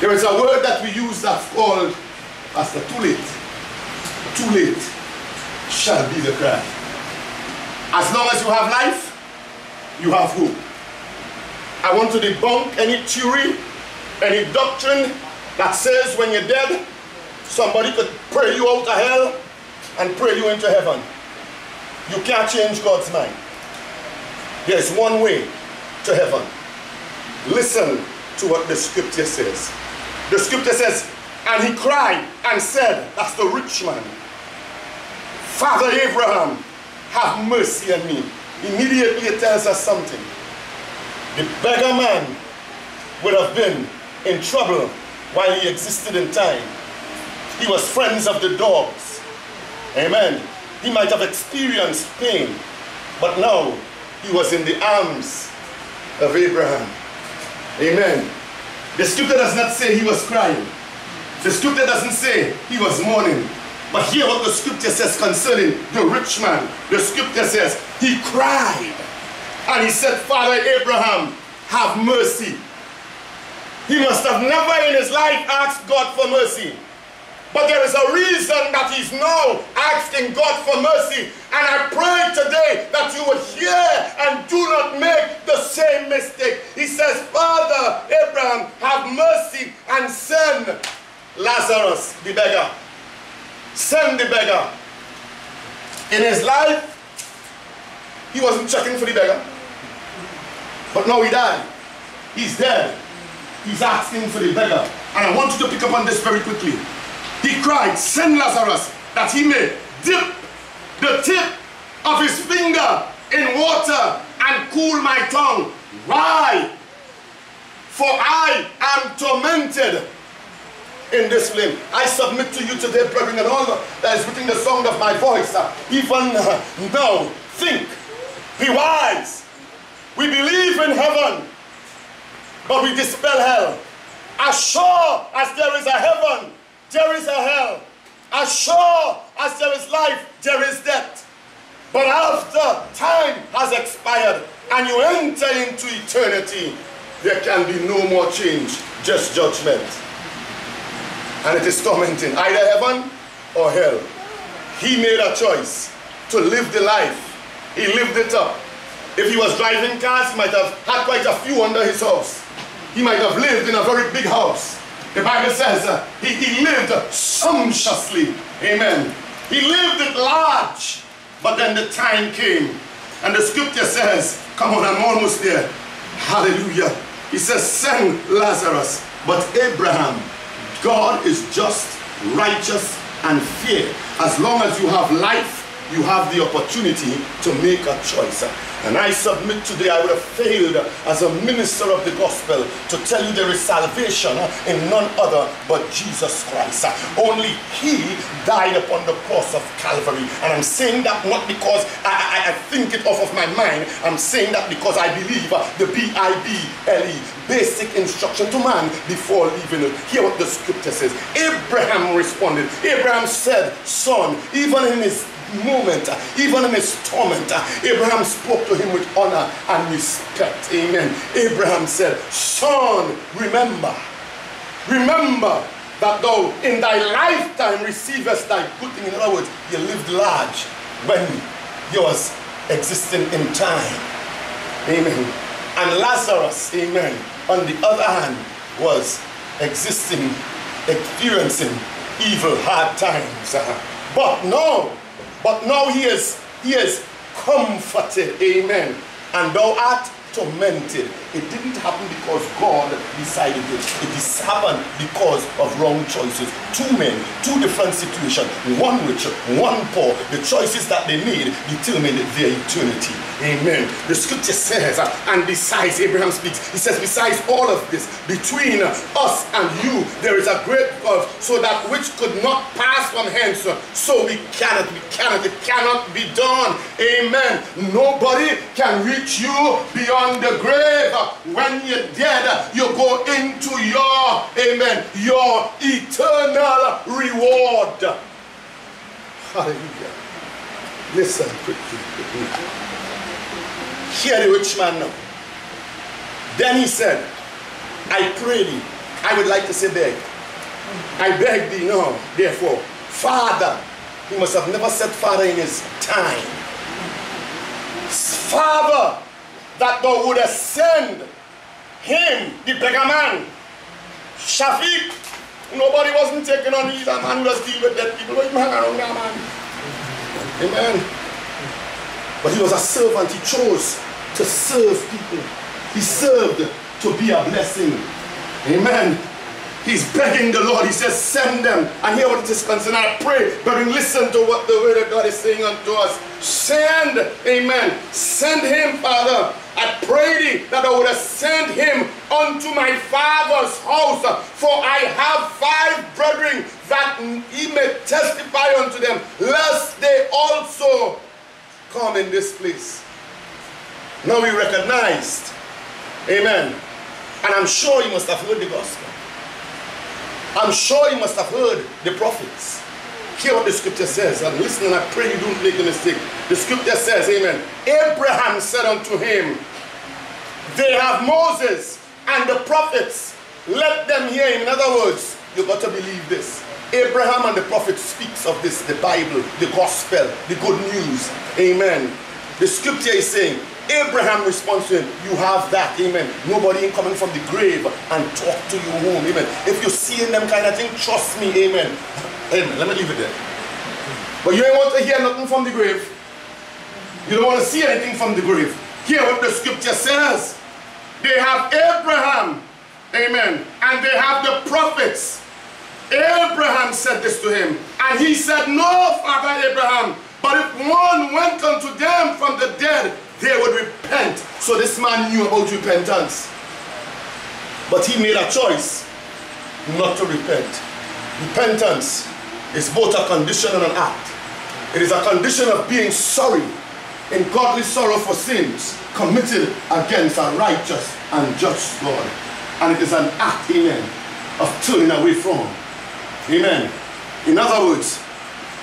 There is a word that we use that's called as the too late. Too late shall be the cry. As long as you have life, you have hope. I want to debunk any theory, any doctrine that says when you're dead, somebody could pray you out of hell and pray you into heaven. You can't change God's mind. There's one way to heaven. Listen to what the scripture says. The scripture says, and he cried and said, that's the rich man, Father Abraham, have mercy on me. Immediately it tells us something. The beggar man would have been in trouble while he existed in time. He was friends of the dogs. Amen. He might have experienced pain, but now he was in the arms of Abraham. Amen. The scripture does not say he was crying. The scripture doesn't say he was mourning. But hear what the scripture says concerning the rich man. The scripture says he cried. And he said, Father Abraham, have mercy. He must have never in his life asked God for mercy. But there is a reason that he's now asking God for mercy. And I pray today that you would hear and do not make the same mistake. He says, Father Abraham, have mercy and send Lazarus, the beggar. Send the beggar. In his life, he wasn't checking for the beggar. But now he died. He's dead. He's asking for the beggar. And I want you to pick up on this very quickly. He cried, send Lazarus that he may dip the tip of his finger in water and cool my tongue. Why? For I am tormented in this flame. I submit to you today, brethren, and all that is within the sound of my voice, even uh, now, think, be wise. We believe in heaven, but we dispel hell. As sure as there is a heaven, there is a hell. As sure as there is life, there is death. But after time has expired and you enter into eternity, there can be no more change, just judgment. And it is tormenting, either heaven or hell. He made a choice to live the life. He lived it up. If he was driving cars, he might have had quite a few under his house. He might have lived in a very big house. The Bible says uh, he, he lived sumptuously. Amen. He lived at large. But then the time came. And the scripture says, come on, I'm almost there. Hallelujah. He says, send Lazarus. But Abraham, God is just, righteous, and fair. As long as you have life, you have the opportunity to make a choice. And I submit today I would have failed as a minister of the gospel to tell you there is salvation in none other but Jesus Christ. Only He died upon the cross of Calvary. And I'm saying that not because I, I, I think it off of my mind. I'm saying that because I believe the B-I-B-L-E, basic instruction to man before leaving it. Hear what the scripture says. Abraham responded. Abraham said, son, even in his moment, even in his torment, Abraham spoke to him with honor and respect. Amen. Abraham said, Son, remember, remember that thou in thy lifetime receivest thy good thing. In other words, you lived large when you was existing in time. Amen. And Lazarus, amen, on the other hand, was existing, experiencing evil, hard times. Uh-huh. But no, but now he is, he is comforted. Amen. And thou art tormented. It didn't happen because God decided it. It happened because of wrong choices. Two men, two different situations. One rich, one poor. The choices that they made determined their eternity. Amen. The scripture says, uh, and besides, Abraham speaks, he says, besides all of this, between us and you, there is a great gulf, so that which could not pass from hence, so we cannot, we cannot, it cannot be done. Amen. Nobody can reach you beyond the grave. When you're dead, you go into your, amen, your eternal reward. Hallelujah. Listen quickly. Hear the rich man now. Then he said, I pray thee, I would like to say beg. I beg thee now, therefore, Father, he must have never said father in his time. Father, that thou would send him, the beggar man, Shaffick. Nobody wasn't taking on either man who was dealing with dead people. What hang around that man? Amen. But he was a servant. He chose to serve people. He served to be a blessing. Amen. He's begging the Lord. He says, send them. And hear what it is concerned. I pray, but listen to what the word of God is saying unto us. Send, amen. Send him, Father. I pray thee that I would send him unto my father's house, for I have five brethren that he may testify unto them, lest they also come in this place. Now we recognized, amen, and I'm sure you must have heard the gospel. I'm sure you must have heard the prophets. Hear what the scripture says. And listen, and I pray you don't make a mistake. The scripture says, Amen. Abraham said unto him, They have Moses and the prophets. Let them hear him. In other words, you've got to believe this. Abraham and the prophet speaks of this, the Bible, the gospel, the good news. Amen. The scripture is saying, Abraham responds to him, you have that, amen. Nobody coming from the grave and talk to you home, amen. If you're seeing them kind of thing, trust me, amen. Amen. Let me leave it there. But you ain't want to hear nothing from the grave. You don't want to see anything from the grave. Hear what the scripture says. They have Abraham, amen, and they have the prophets. Abraham said this to him, and he said, No, Father Abraham, but if one went unto them from the dead, they would repent. So this man knew about repentance. But he made a choice not to repent. Repentance is both a condition and an act. It is a condition of being sorry in godly sorrow for sins committed against a righteous and just God. And it is an act, amen, of turning away from. Amen. In other words,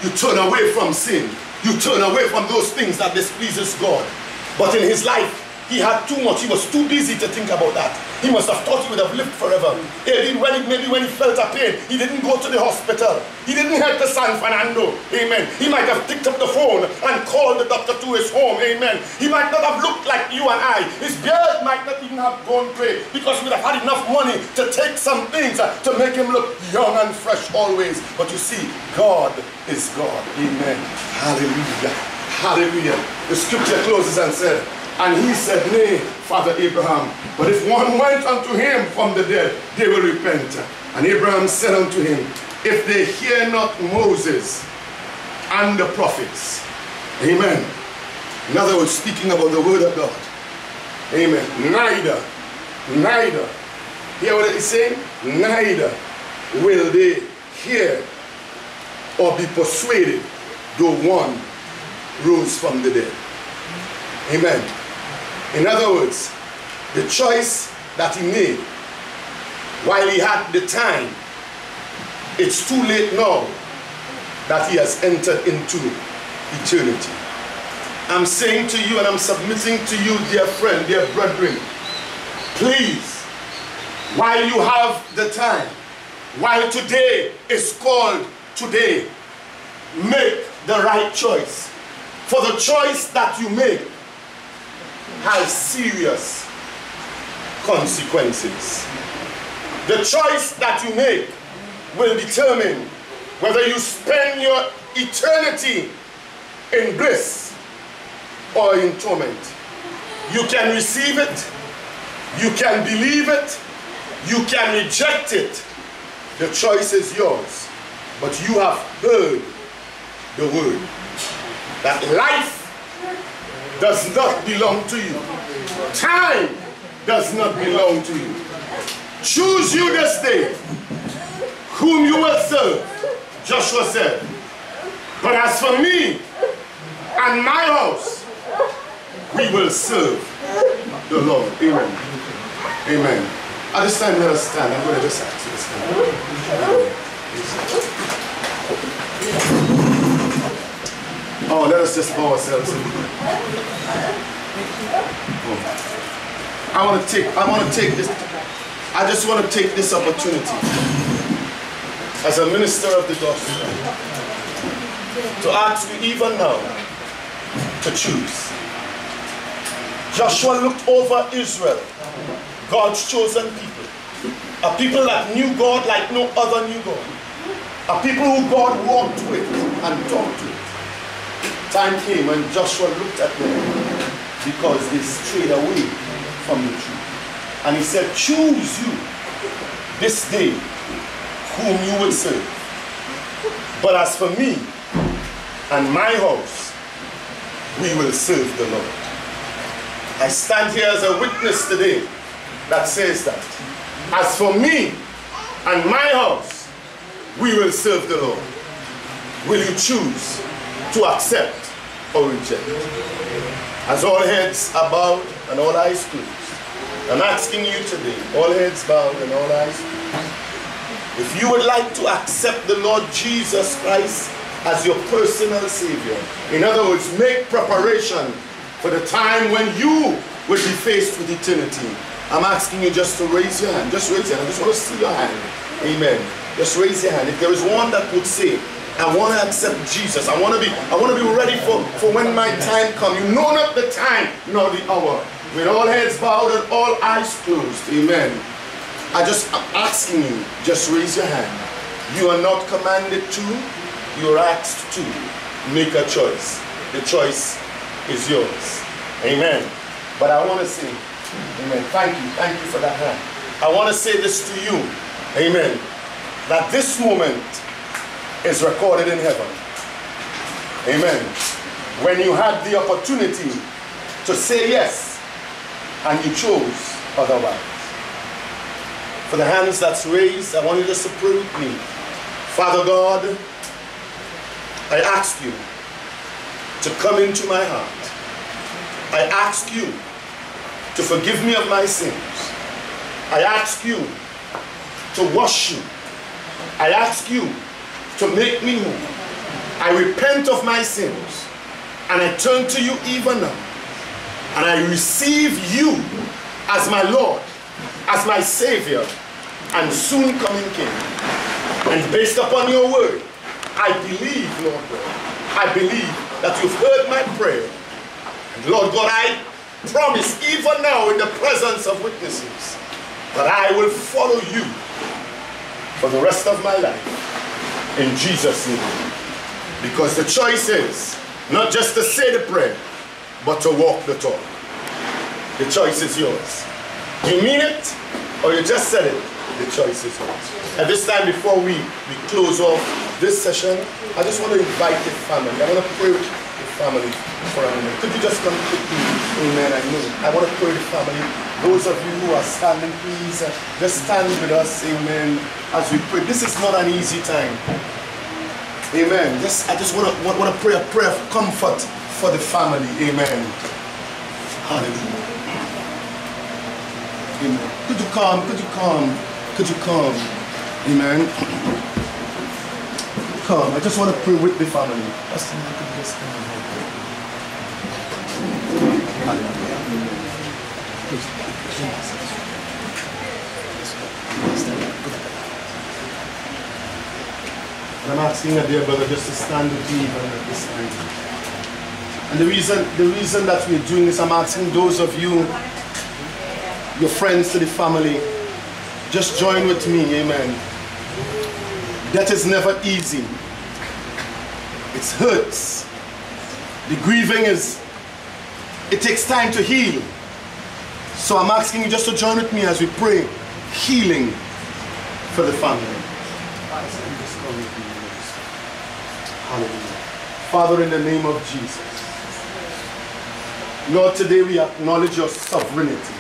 you turn away from sin. You turn away from those things that displeases God. But in his life, he had too much. He was too busy to think about that. He must have thought he would have lived forever. Maybe when, he, maybe when he felt a pain, he didn't go to the hospital. He didn't head to San Fernando. Amen. He might have picked up the phone and called the doctor to his home. Amen. He might not have looked like you and I. His beard might not even have gone gray because he would have had enough money to take some things uh, to make him look young and fresh always. But you see, God is God. Amen. Hallelujah. Hallelujah. The scripture closes and said, and he said, Nay, Father Abraham, but if one went unto him from the dead, they will repent. And Abraham said unto him, If they hear not Moses and the prophets, Amen. In other words, speaking about the word of God. Amen. Neither, neither, hear what he's saying? Neither will they hear or be persuaded, though one rose from the dead. Amen. In other words, the choice that he made while he had the time, it's too late now that he has entered into eternity. I'm saying to you and I'm submitting to you, dear friend, dear brethren, please, while you have the time, while today is called today, make the right choice. For the choice that you make has serious consequences. The choice that you make will determine whether you spend your eternity in bliss or in torment. You can receive it, you can believe it, you can reject it. The choice is yours. But you have heard the word that life does not belong to you. Time does not belong to you. Choose you this day whom you will serve. Joshua said, But as for me and my house, we will serve the Lord. Amen. Amen. At this time, let us stand. I'm going to just ask you to stand. Oh, let us just ourselves. I want to take, I want to take this, I just want to take this opportunity as a minister of the gospel to ask you even now to choose. Joshua looked over Israel, God's chosen people, a people that knew God like no other knew God, a people who God walked with and talked to time came when Joshua looked at them because they strayed away from the truth. And he said, choose you this day whom you will serve. But as for me and my house, we will serve the Lord. I stand here as a witness today that says that. As for me and my house, we will serve the Lord. Will you choose to accept or reject. As all heads are bowed and all eyes closed, I'm asking you today, all heads bowed and all eyes closed, if you would like to accept the Lord Jesus Christ as your personal Savior, in other words, make preparation for the time when you will be faced with eternity, I'm asking you just to raise your hand. Just raise your hand. I just want to see your hand. Amen. Just raise your hand. If there is one that would say, I want to accept Jesus. I want to be I want to be ready for, for when my time comes. You know not the time nor the hour. With all heads bowed and all eyes closed. Amen. I just I'm asking you, just raise your hand. You are not commanded to, you are asked to make a choice. The choice is yours. Amen. But I want to say, Amen. Thank you. Thank you for that hand. I want to say this to you. Amen. That this moment is recorded in heaven. Amen. When you had the opportunity to say yes and you chose otherwise. For the hands that's raised, I want you to support me. Father God, I ask you to come into my heart. I ask you to forgive me of my sins. I ask you to wash you. I ask you to make me whole. I repent of my sins and I turn to you even now. And I receive you as my Lord, as my Savior, and soon coming King. And based upon your word, I believe, Lord God, I believe that you've heard my prayer. And Lord God, I promise even now in the presence of witnesses that I will follow you for the rest of my life in Jesus' name. Because the choice is not just to say the prayer, but to walk the talk. The choice is yours. You mean it or you just said it? The choice is yours. At this time, before we, we close off this session, I just want to invite the family. I want to pray with family for a minute. Could you just come quickly? Amen. I know. I want to pray the family. Those of you who are standing, please uh, just stand with us. Amen. As we pray. This is not an easy time. Amen. Just, I just want to want, want to pray a prayer of comfort for the family. Amen. Hallelujah. Amen. Could you come? Could you come? Could you come? Amen. Come. I just want to pray with the family. Pastor, you could just come and help me. Hallelujah. Please, Jesus. And I'm asking a dear brother just to stand with me even at this time. And the reason, the reason that we're doing this, I'm asking those of you, your friends to the family, just join with me, amen. That is never easy. It hurts. The grieving is, it takes time to heal. So I'm asking you just to join with me as we pray healing for the family. Hallelujah. Father, in the name of Jesus. Lord, today we acknowledge your sovereignty.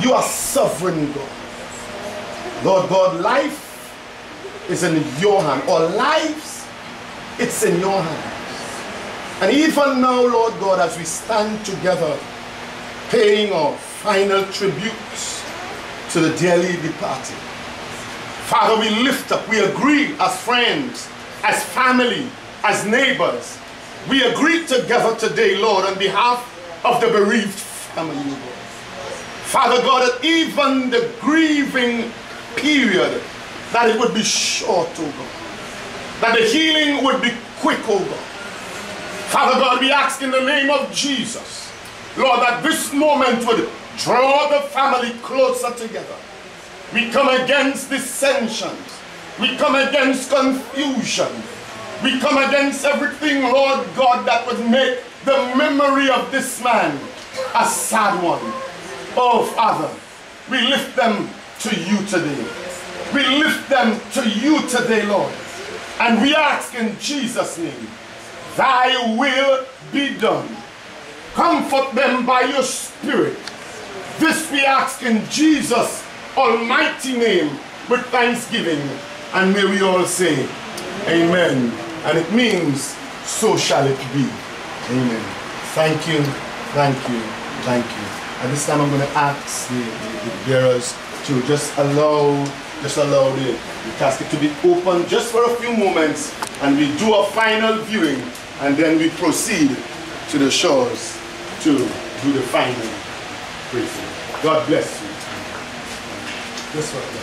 You are sovereign God. Lord God, life is in your hand. Or lives, it's in your hands. And even now, Lord God, as we stand together, paying our final tributes to the dearly departed. Father, we lift up, we agree as friends, as family, as neighbors. We agree together today, Lord, on behalf of the bereaved family, Father God, that even the grieving period, that it would be short, oh God. That the healing would be quick, oh God. Father God, we ask in the name of Jesus, Lord, that this moment would draw the family closer together. We come against dissensions. We come against confusion. We come against everything, Lord God, that would make the memory of this man a sad one. Oh, Father, we lift them to you today. We lift them to you today, Lord. And we ask in Jesus' name, thy will be done. Comfort them by your spirit. This we ask in Jesus' almighty name with thanksgiving. And may we all say, Amen. And it means, so shall it be. Amen. Thank you, thank you, thank you. At this time, I'm going to ask the, the, the bearers to just allow, just allow the, the casket to be open just for a few moments, and we do a final viewing, and then we proceed to the shores to do the final briefing. God bless you. This one.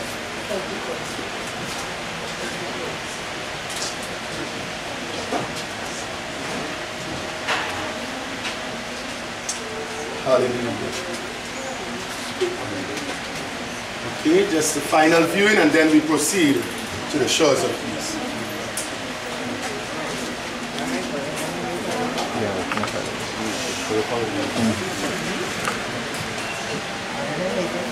Hallelujah. Okay, just the final viewing and then we proceed to the shores of peace. Thanks.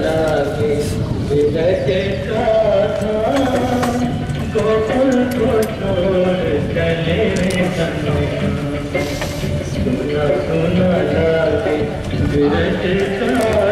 लागे विगत गोकुल को चले सुना सुना लागे विगत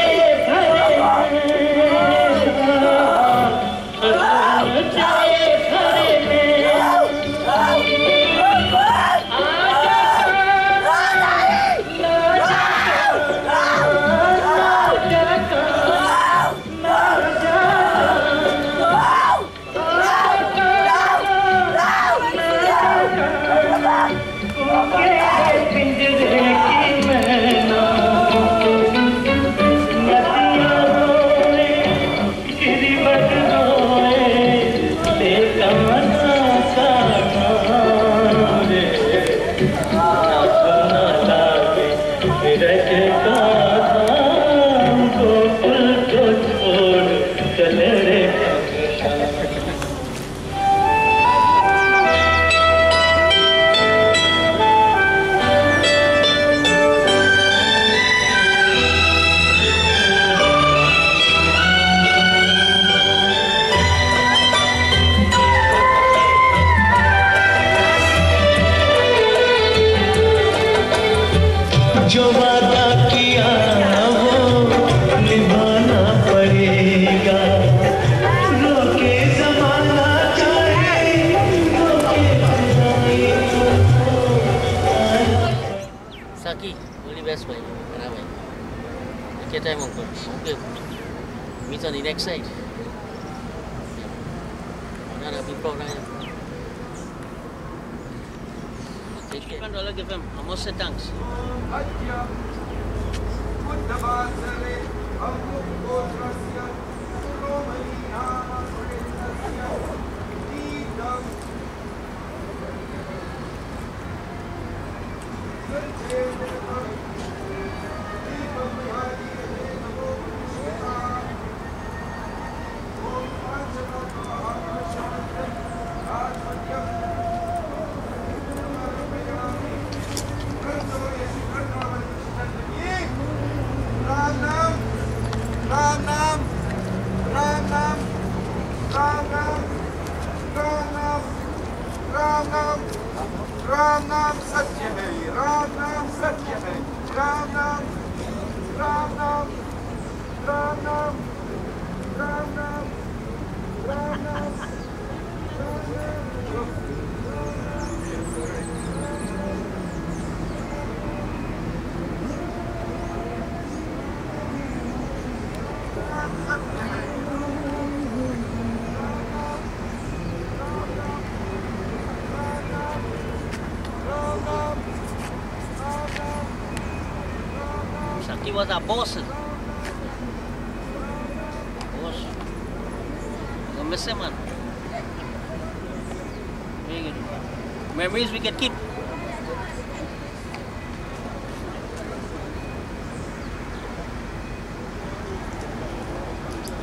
himself. Was a boss. Boss. Man. Memories we can keep.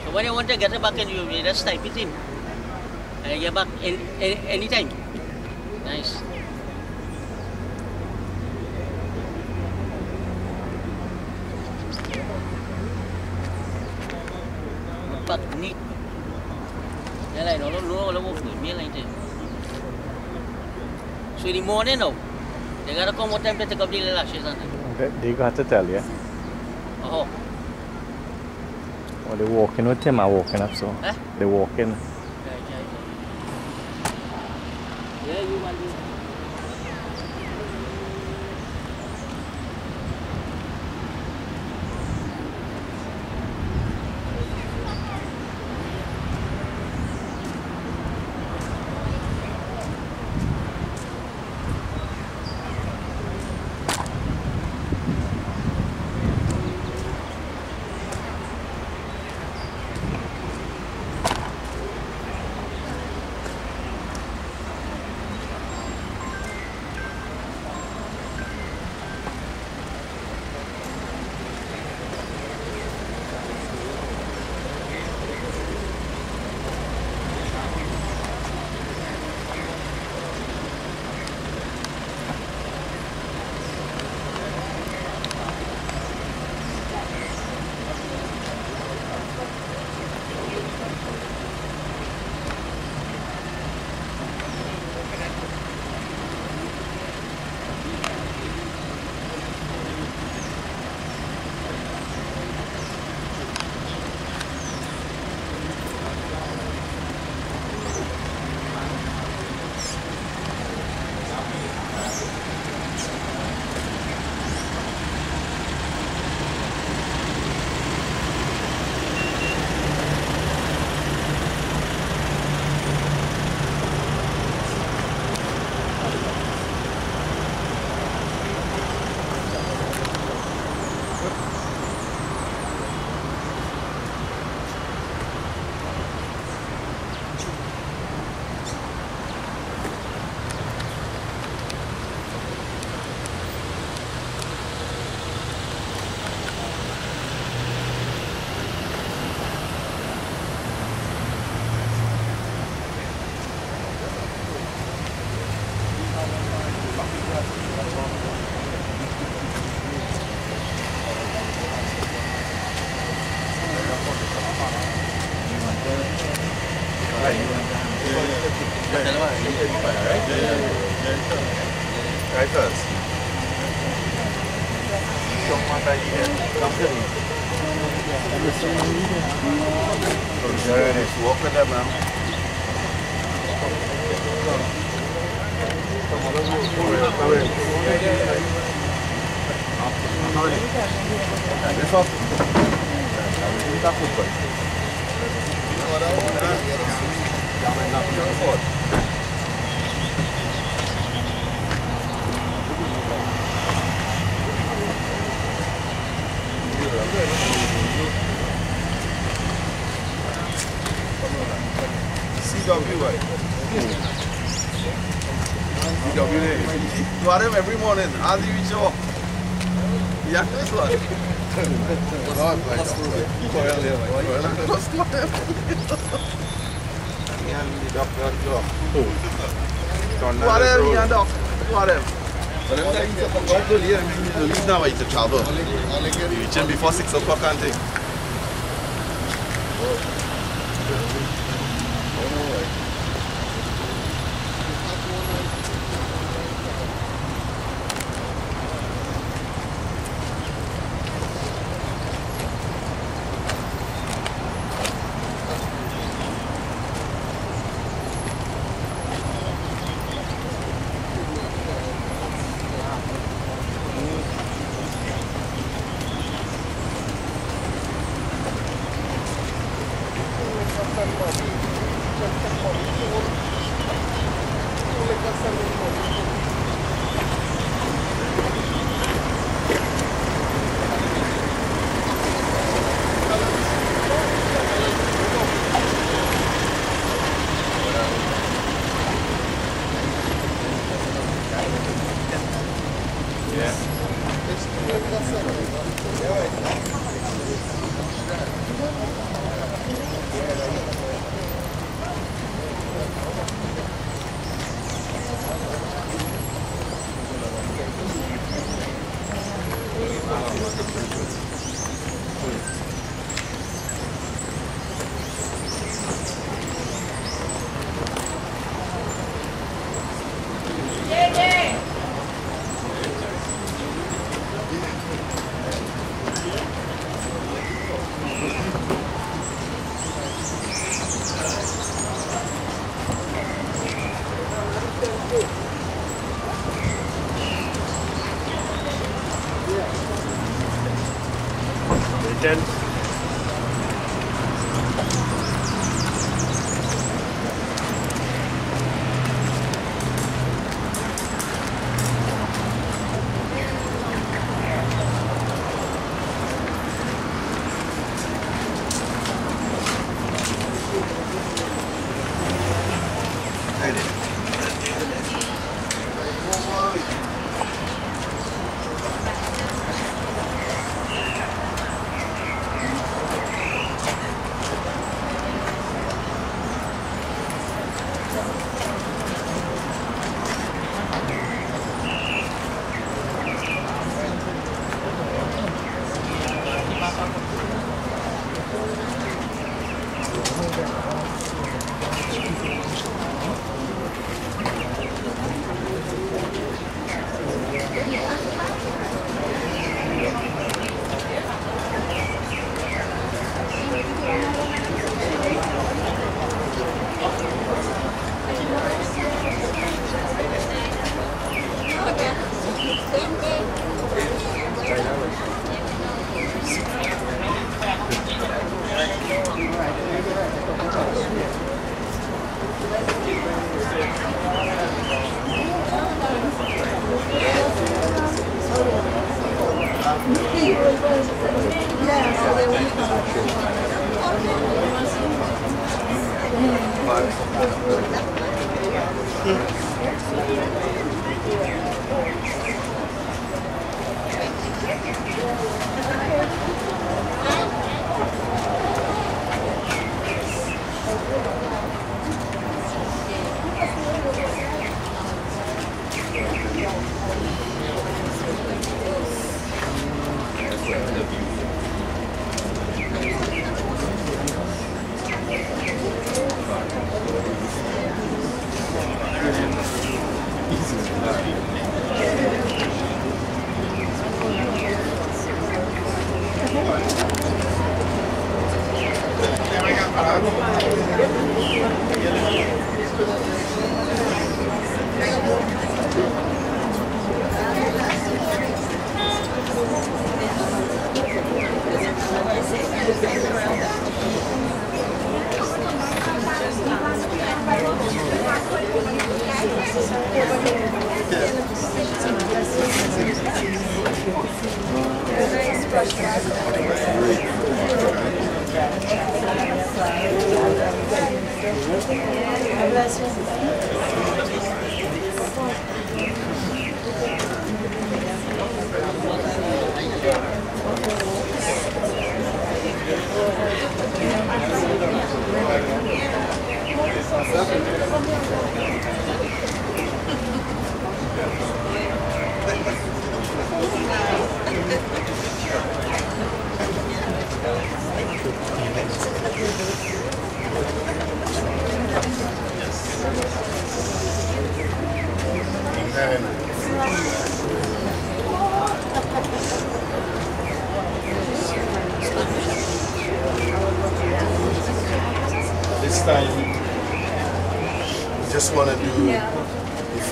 So when you want to get it back in, you just type it in. And you get back in, in, anytime. Nice. Morning now, they gotta come what time to take up the lashes on them. Det, det går att tälja. Oh, det är walking och tema walking up so. Eh? Det är walking. You are them, you are them. You are them. But them times you come out early, I mean, you leave now to travel. You reach before 6 o'clock and thing.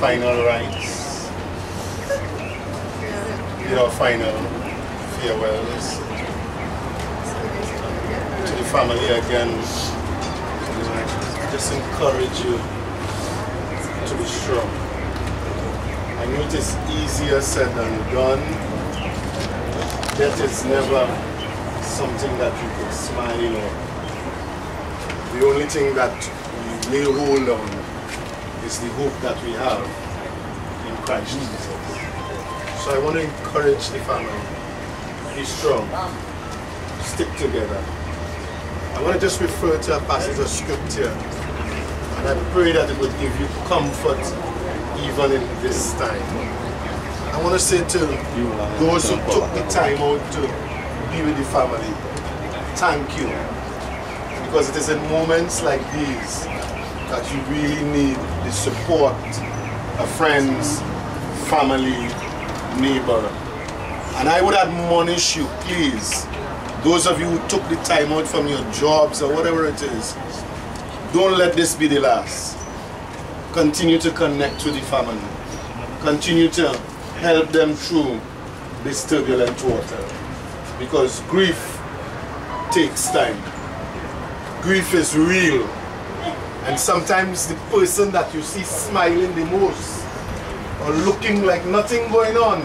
Final rites. Do our final farewells to the family again. Just encourage you to be strong. I know it is easier said than done. Death is never something that you could smile on. The only thing that we lay hold on is the hope that we have in Christ Jesus. So I want to encourage the family. Be strong. Stick together. I want to just refer to a passage of scripture. And I pray that it would give you comfort even in this time. I want to say to those who took the time out to be with the family, thank you. Because it is in moments like these that you really need the support of friends, family, neighbor. And I would admonish you, please, those of you who took the time out from your jobs or whatever it is, don't let this be the last. Continue to connect with the family. Continue to help them through this turbulent water. Because grief takes time. Grief is real. And sometimes the person that you see smiling the most or looking like nothing going on,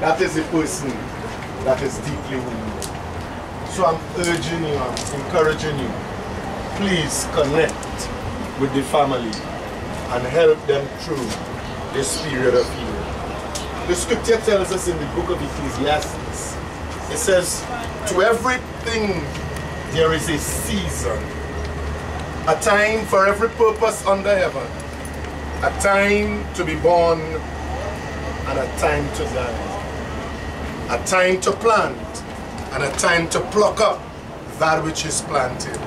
that is the person that is deeply wounded. So I'm urging you, I'm encouraging you, please connect with the family and help them through this period of healing. The scripture tells us in the book of Ecclesiastes, it says, to everything there is a season, a time for every purpose under heaven, a time to be born and a time to die, a time to plant and a time to pluck up that which is planted,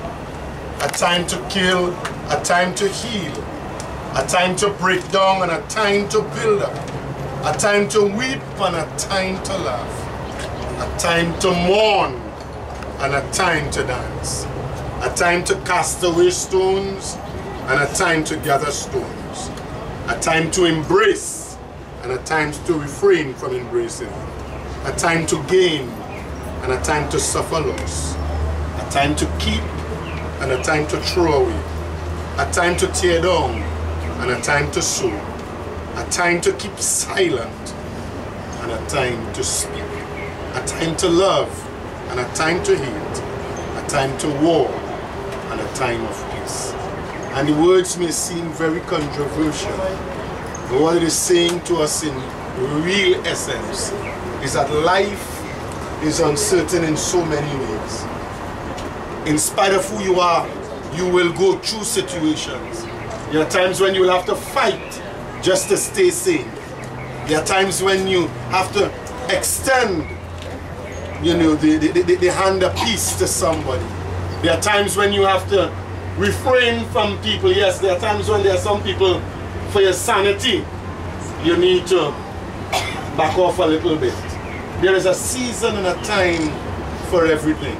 a time to kill, a time to heal, a time to break down and a time to build up, a time to weep and a time to laugh, a time to mourn and a time to dance, a time to cast away stones and a time to gather stones, a time to embrace and a time to refrain from embracing, a time to gain and a time to suffer loss, a time to keep and a time to throw away, a time to tear down and a time to sow, a time to keep silent and a time to speak, a time to love and a time to hate, a time to war time of peace. And the words may seem very controversial, but what it is saying to us in real essence is that life is uncertain in so many ways. In spite of who you are, you will go through situations. There are times when you will have to fight just to stay sane. There are times when you have to extend you know, the, the, the, the hand of peace to somebody. There are times when you have to refrain from people. Yes, there are times when there are some people, for your sanity, you need to back off a little bit. There is a season and a time for everything.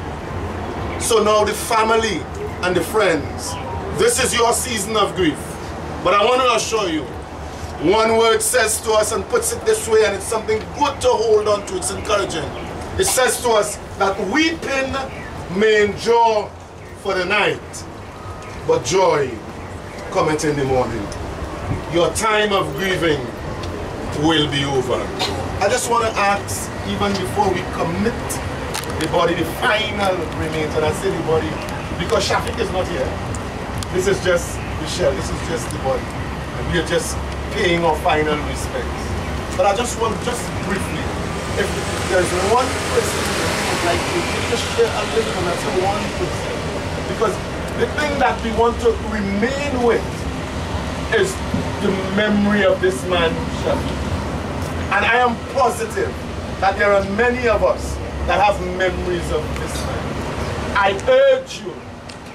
So now the family and the friends, this is your season of grief. But I want to assure you, one word says to us and puts it this way, and it's something good to hold on to, it's encouraging. It says to us that weeping may endure for the night, but joy cometh in the morning. Your time of grieving will be over. I just want to ask, even before we commit the body, the final remains, and I say the body because Shaffick is not here. This is just Michelle, this is just the body. And we are just paying our final respects. But I just want, just briefly, if there's one person like to just share a little bit, that's one person. Because the thing that we want to remain with is the memory of this man. And I am positive that there are many of us that have memories of this man. I urge you,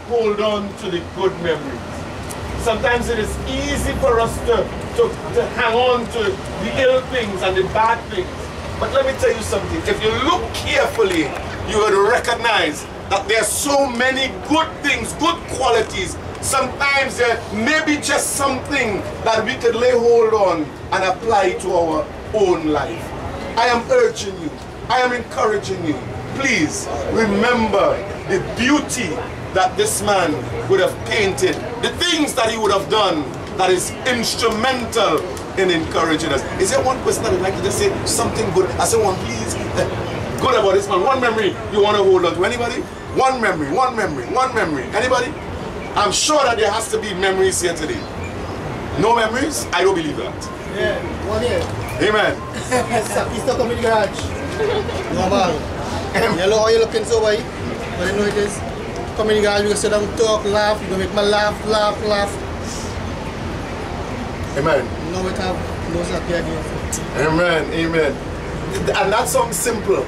hold on to the good memories. Sometimes it is easy for us to, to, to hang on to the ill things and the bad things. But let me tell you something. If you look carefully, you will recognize that there are so many good things, good qualities. Sometimes there may be just something that we could lay hold on and apply to our own life. I am urging you, I am encouraging you. Please remember the beauty that this man would have painted, the things that he would have done that is instrumental in encouraging us. Is there one person that would like to just say something good? I said one, please. Good about this man. One memory you want to hold on to. Anybody? One memory, one memory, one memory. Anybody? I'm sure that there has to be memories here today. No memories? I don't believe that. Yeah, one here. Amen. He's stuck up in the garage. Normal. you how you looking so white. What do you know it is? Comedy guys, we gonna sit down, talk, laugh. You gonna make me laugh, laugh, laugh. Amen. Again. Amen. Amen. And that's something simple.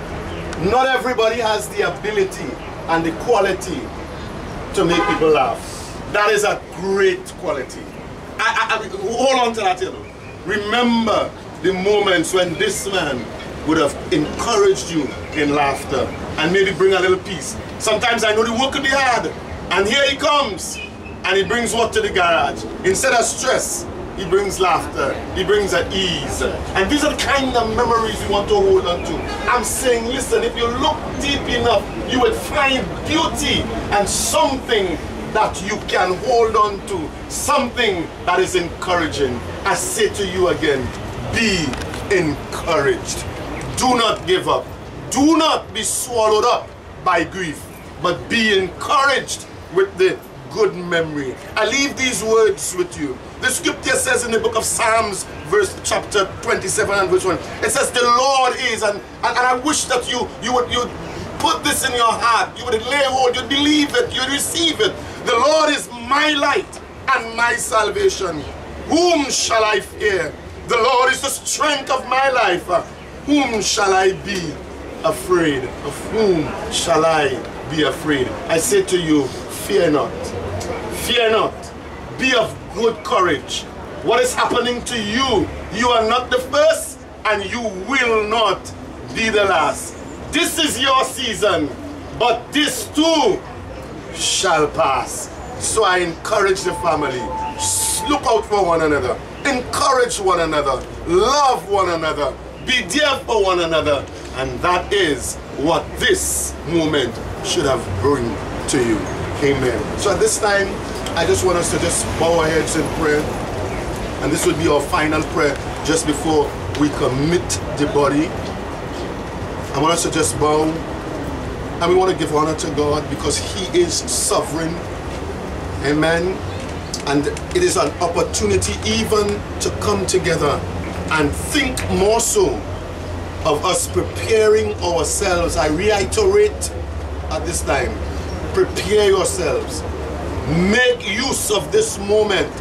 Not everybody has the ability and the quality to make people laugh. That is a great quality. I, I, I- hold on to that, you know. Remember the moments when this man would have encouraged you in laughter and maybe bring a little peace. Sometimes I know the work could be hard, and here he comes, and he brings what to the garage. Instead of stress, he brings laughter. He brings an ease. And these are the kind of memories we want to hold on to. I'm saying, listen, if you look deep enough, you will find beauty and something that you can hold on to. Something that is encouraging. I say to you again, be encouraged. Do not give up. Do not be swallowed up by grief, but be encouraged with the good memory. I leave these words with you. The scripture says in the book of Psalms, verse chapter 27 and verse 1, it says, The Lord is, and, and, and I wish that you you would you put this in your heart, you would lay hold, you'd believe it, you'd receive it. The Lord is my light and my salvation. Whom shall I fear? The Lord is the strength of my life. Whom shall I be afraid? Of whom shall I be afraid? I say to you, fear not. Fear not. Be of good courage. What is happening to you? You are not the first and you will not be the last. This is your season, but this too shall pass. So I encourage the family. Look out for one another. Encourage one another. Love one another. Be there for one another. And that is what this moment should have brought to you. Amen. So at this time, I just want us to just bow our heads in prayer. And this will be our final prayer just before we commit the body. I want us to just bow and we want to give honor to God because He is sovereign. Amen. And it is an opportunity even to come together and think more so of us preparing ourselves. I reiterate at this time prepare yourselves, make use of this moment,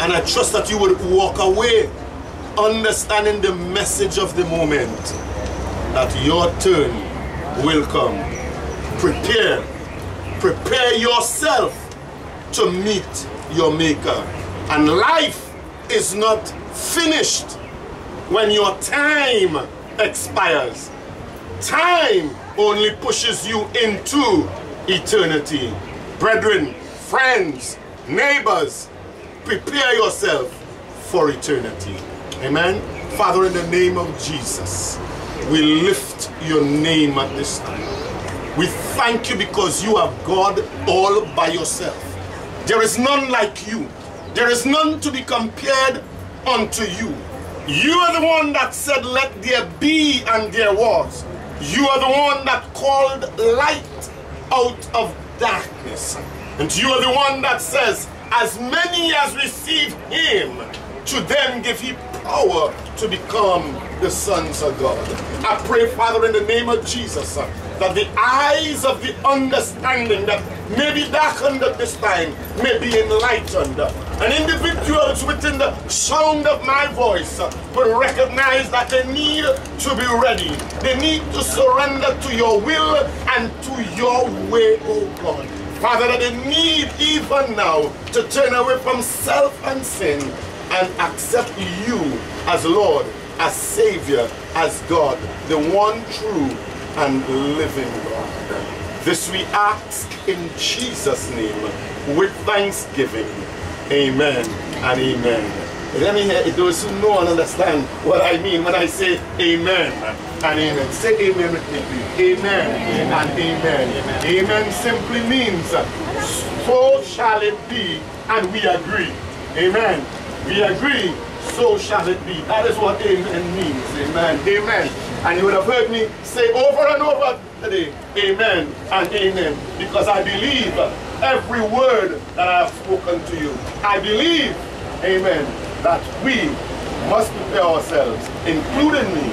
and I trust that you would walk away understanding the message of the moment that your turn will come. Prepare, prepare yourself to meet your maker. And life is not finished when your time expires. Time only pushes you into eternity. Brethren, friends, neighbors, prepare yourself for eternity. Amen. Father, in the name of Jesus, we lift your name at this time. We thank you because you are God all by yourself. There is none like you. There is none to be compared unto you. You are the one that said, Let there be, and there was. You are the one that called light out of darkness. And you are the one that says, As many as receive him, to them give he power to become the sons of God. I pray, Father, in the name of Jesus, uh, that the eyes of the understanding that may be darkened at this time may be enlightened. And individuals within the sound of my voice uh, will recognize that they need to be ready. They need to surrender to your will and to your way, oh God. Father, that they need even now to turn away from self and sin and accept you as Lord, as Savior, as God, the one true and living God. This we ask in Jesus' name with thanksgiving. Amen and amen. Let me hear those who know and understand what I mean when I say amen and amen. Say amen with me, please. Amen, and amen. Amen simply means so shall it be, and we agree. Amen. We agree, so shall it be. That is what amen means. Amen. Amen. And you would have heard me say over and over today, amen and amen. Because I believe every word that I have spoken to you. I believe, amen, that we must prepare ourselves, including me,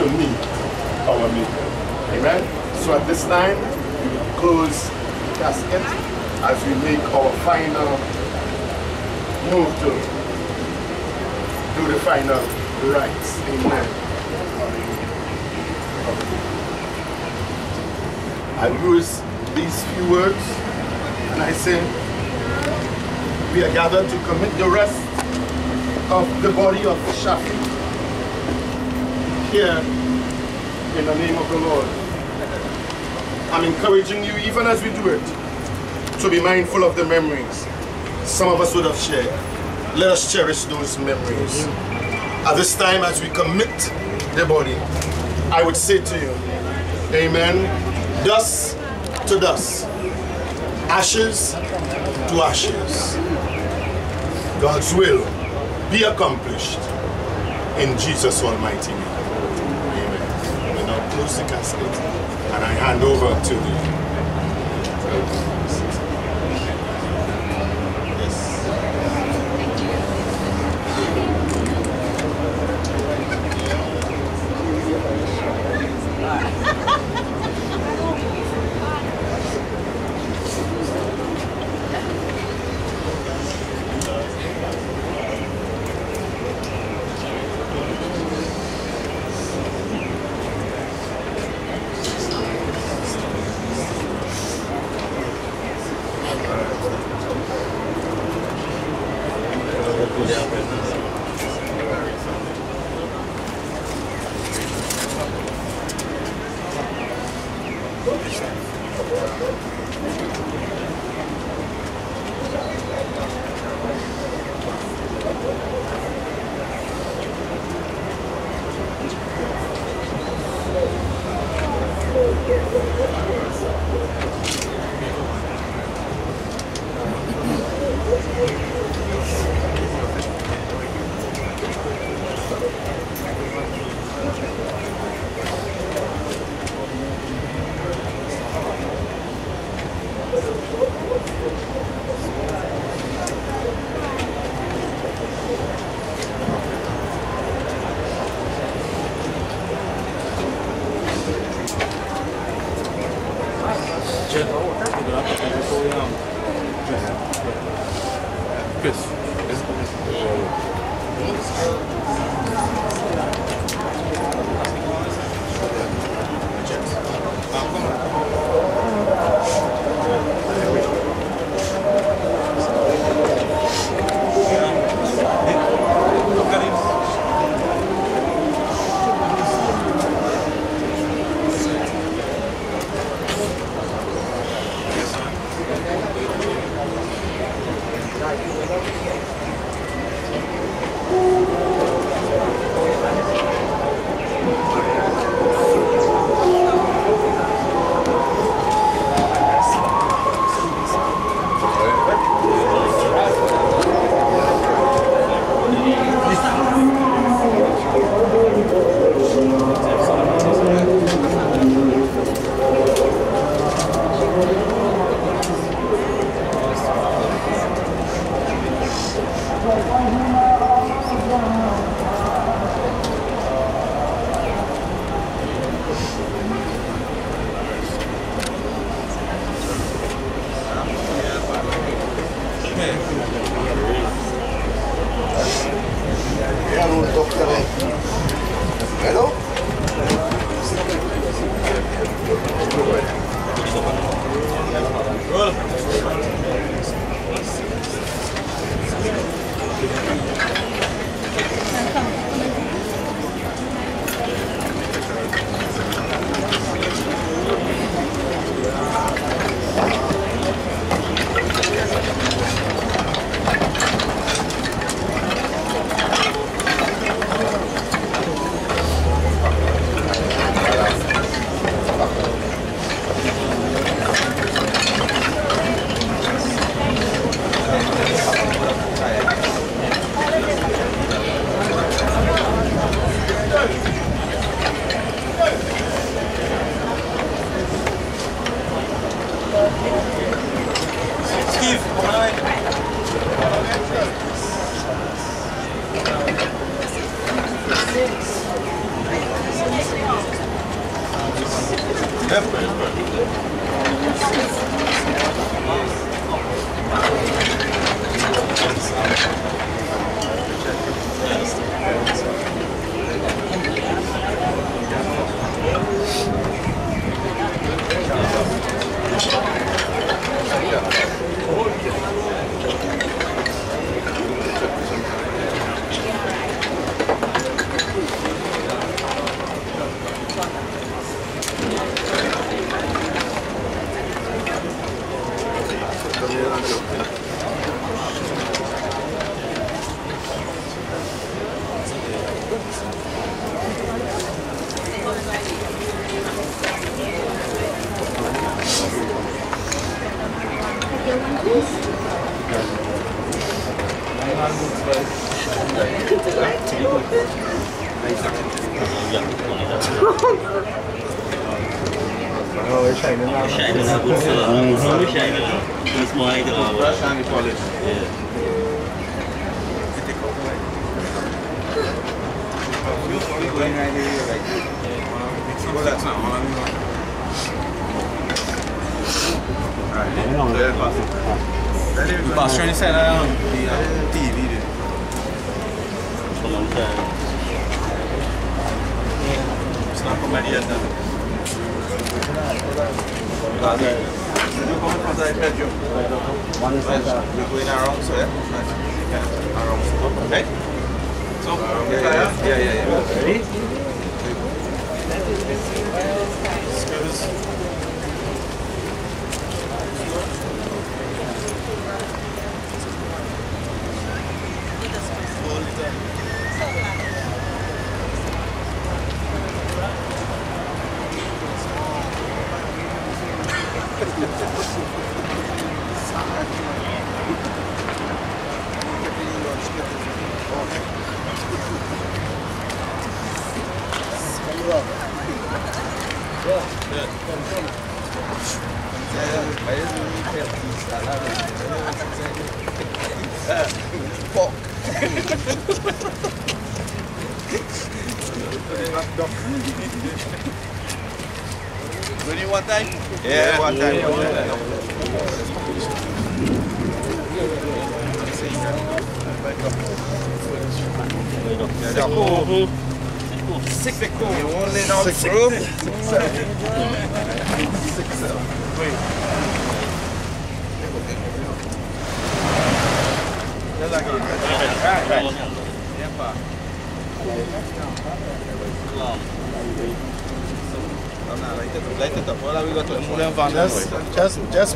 to meet our Maker. Amen. So at this time, we will close the casket as we make our final move to do the final rites. Amen. I use these few words and I say, we are gathered to commit the rest of the body of the Shaffick here in the name of the Lord. I'm encouraging you, even as we do it, to be mindful of the memories some of us would have shared. Let us cherish those memories. At this time, as we commit the body, I would say to you, Amen. Dust to dust, ashes to ashes. God's will be accomplished in Jesus' almighty name. Amen. We now close the casket and I hand over to the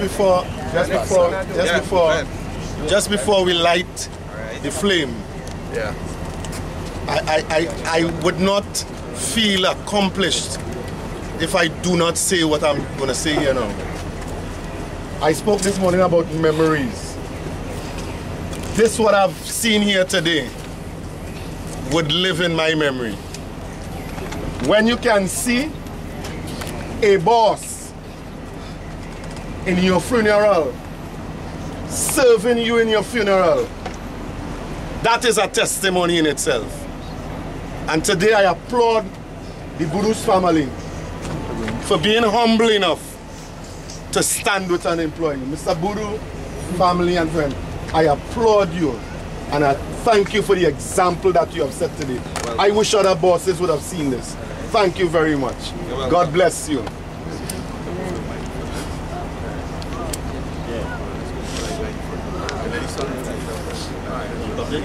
before, just before, just before, just before we light the flame, Yeah. I, I, I, I would not feel accomplished if I do not say what I'm going to say here now. I spoke this morning about memories. This what I've seen here today would live in my memory. When you can see a boss in your funeral serving you in your funeral, that is a testimony in itself. And today I applaud the Budus family for being humble enough to stand with an employee. Mr. Budu, family and friend, I applaud you and I thank you for the example that you have set today. I wish other bosses would have seen this. Thank you very much. God bless you. Non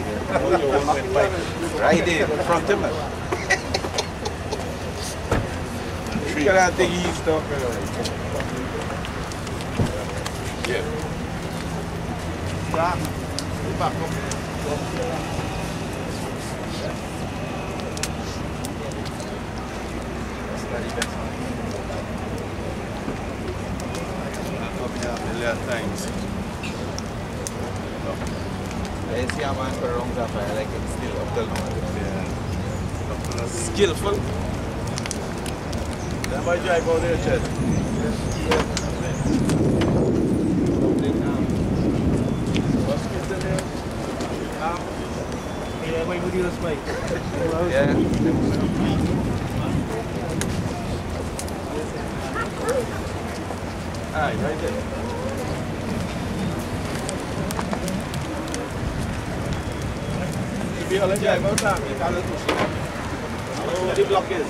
Right there, in front of him. You gotta think he's talking. Yeah. Stop. Back up. That's not even a for wrong I like it still Abdul Skillful. That there, um, Yeah. Alright, right there. Jadi blokir.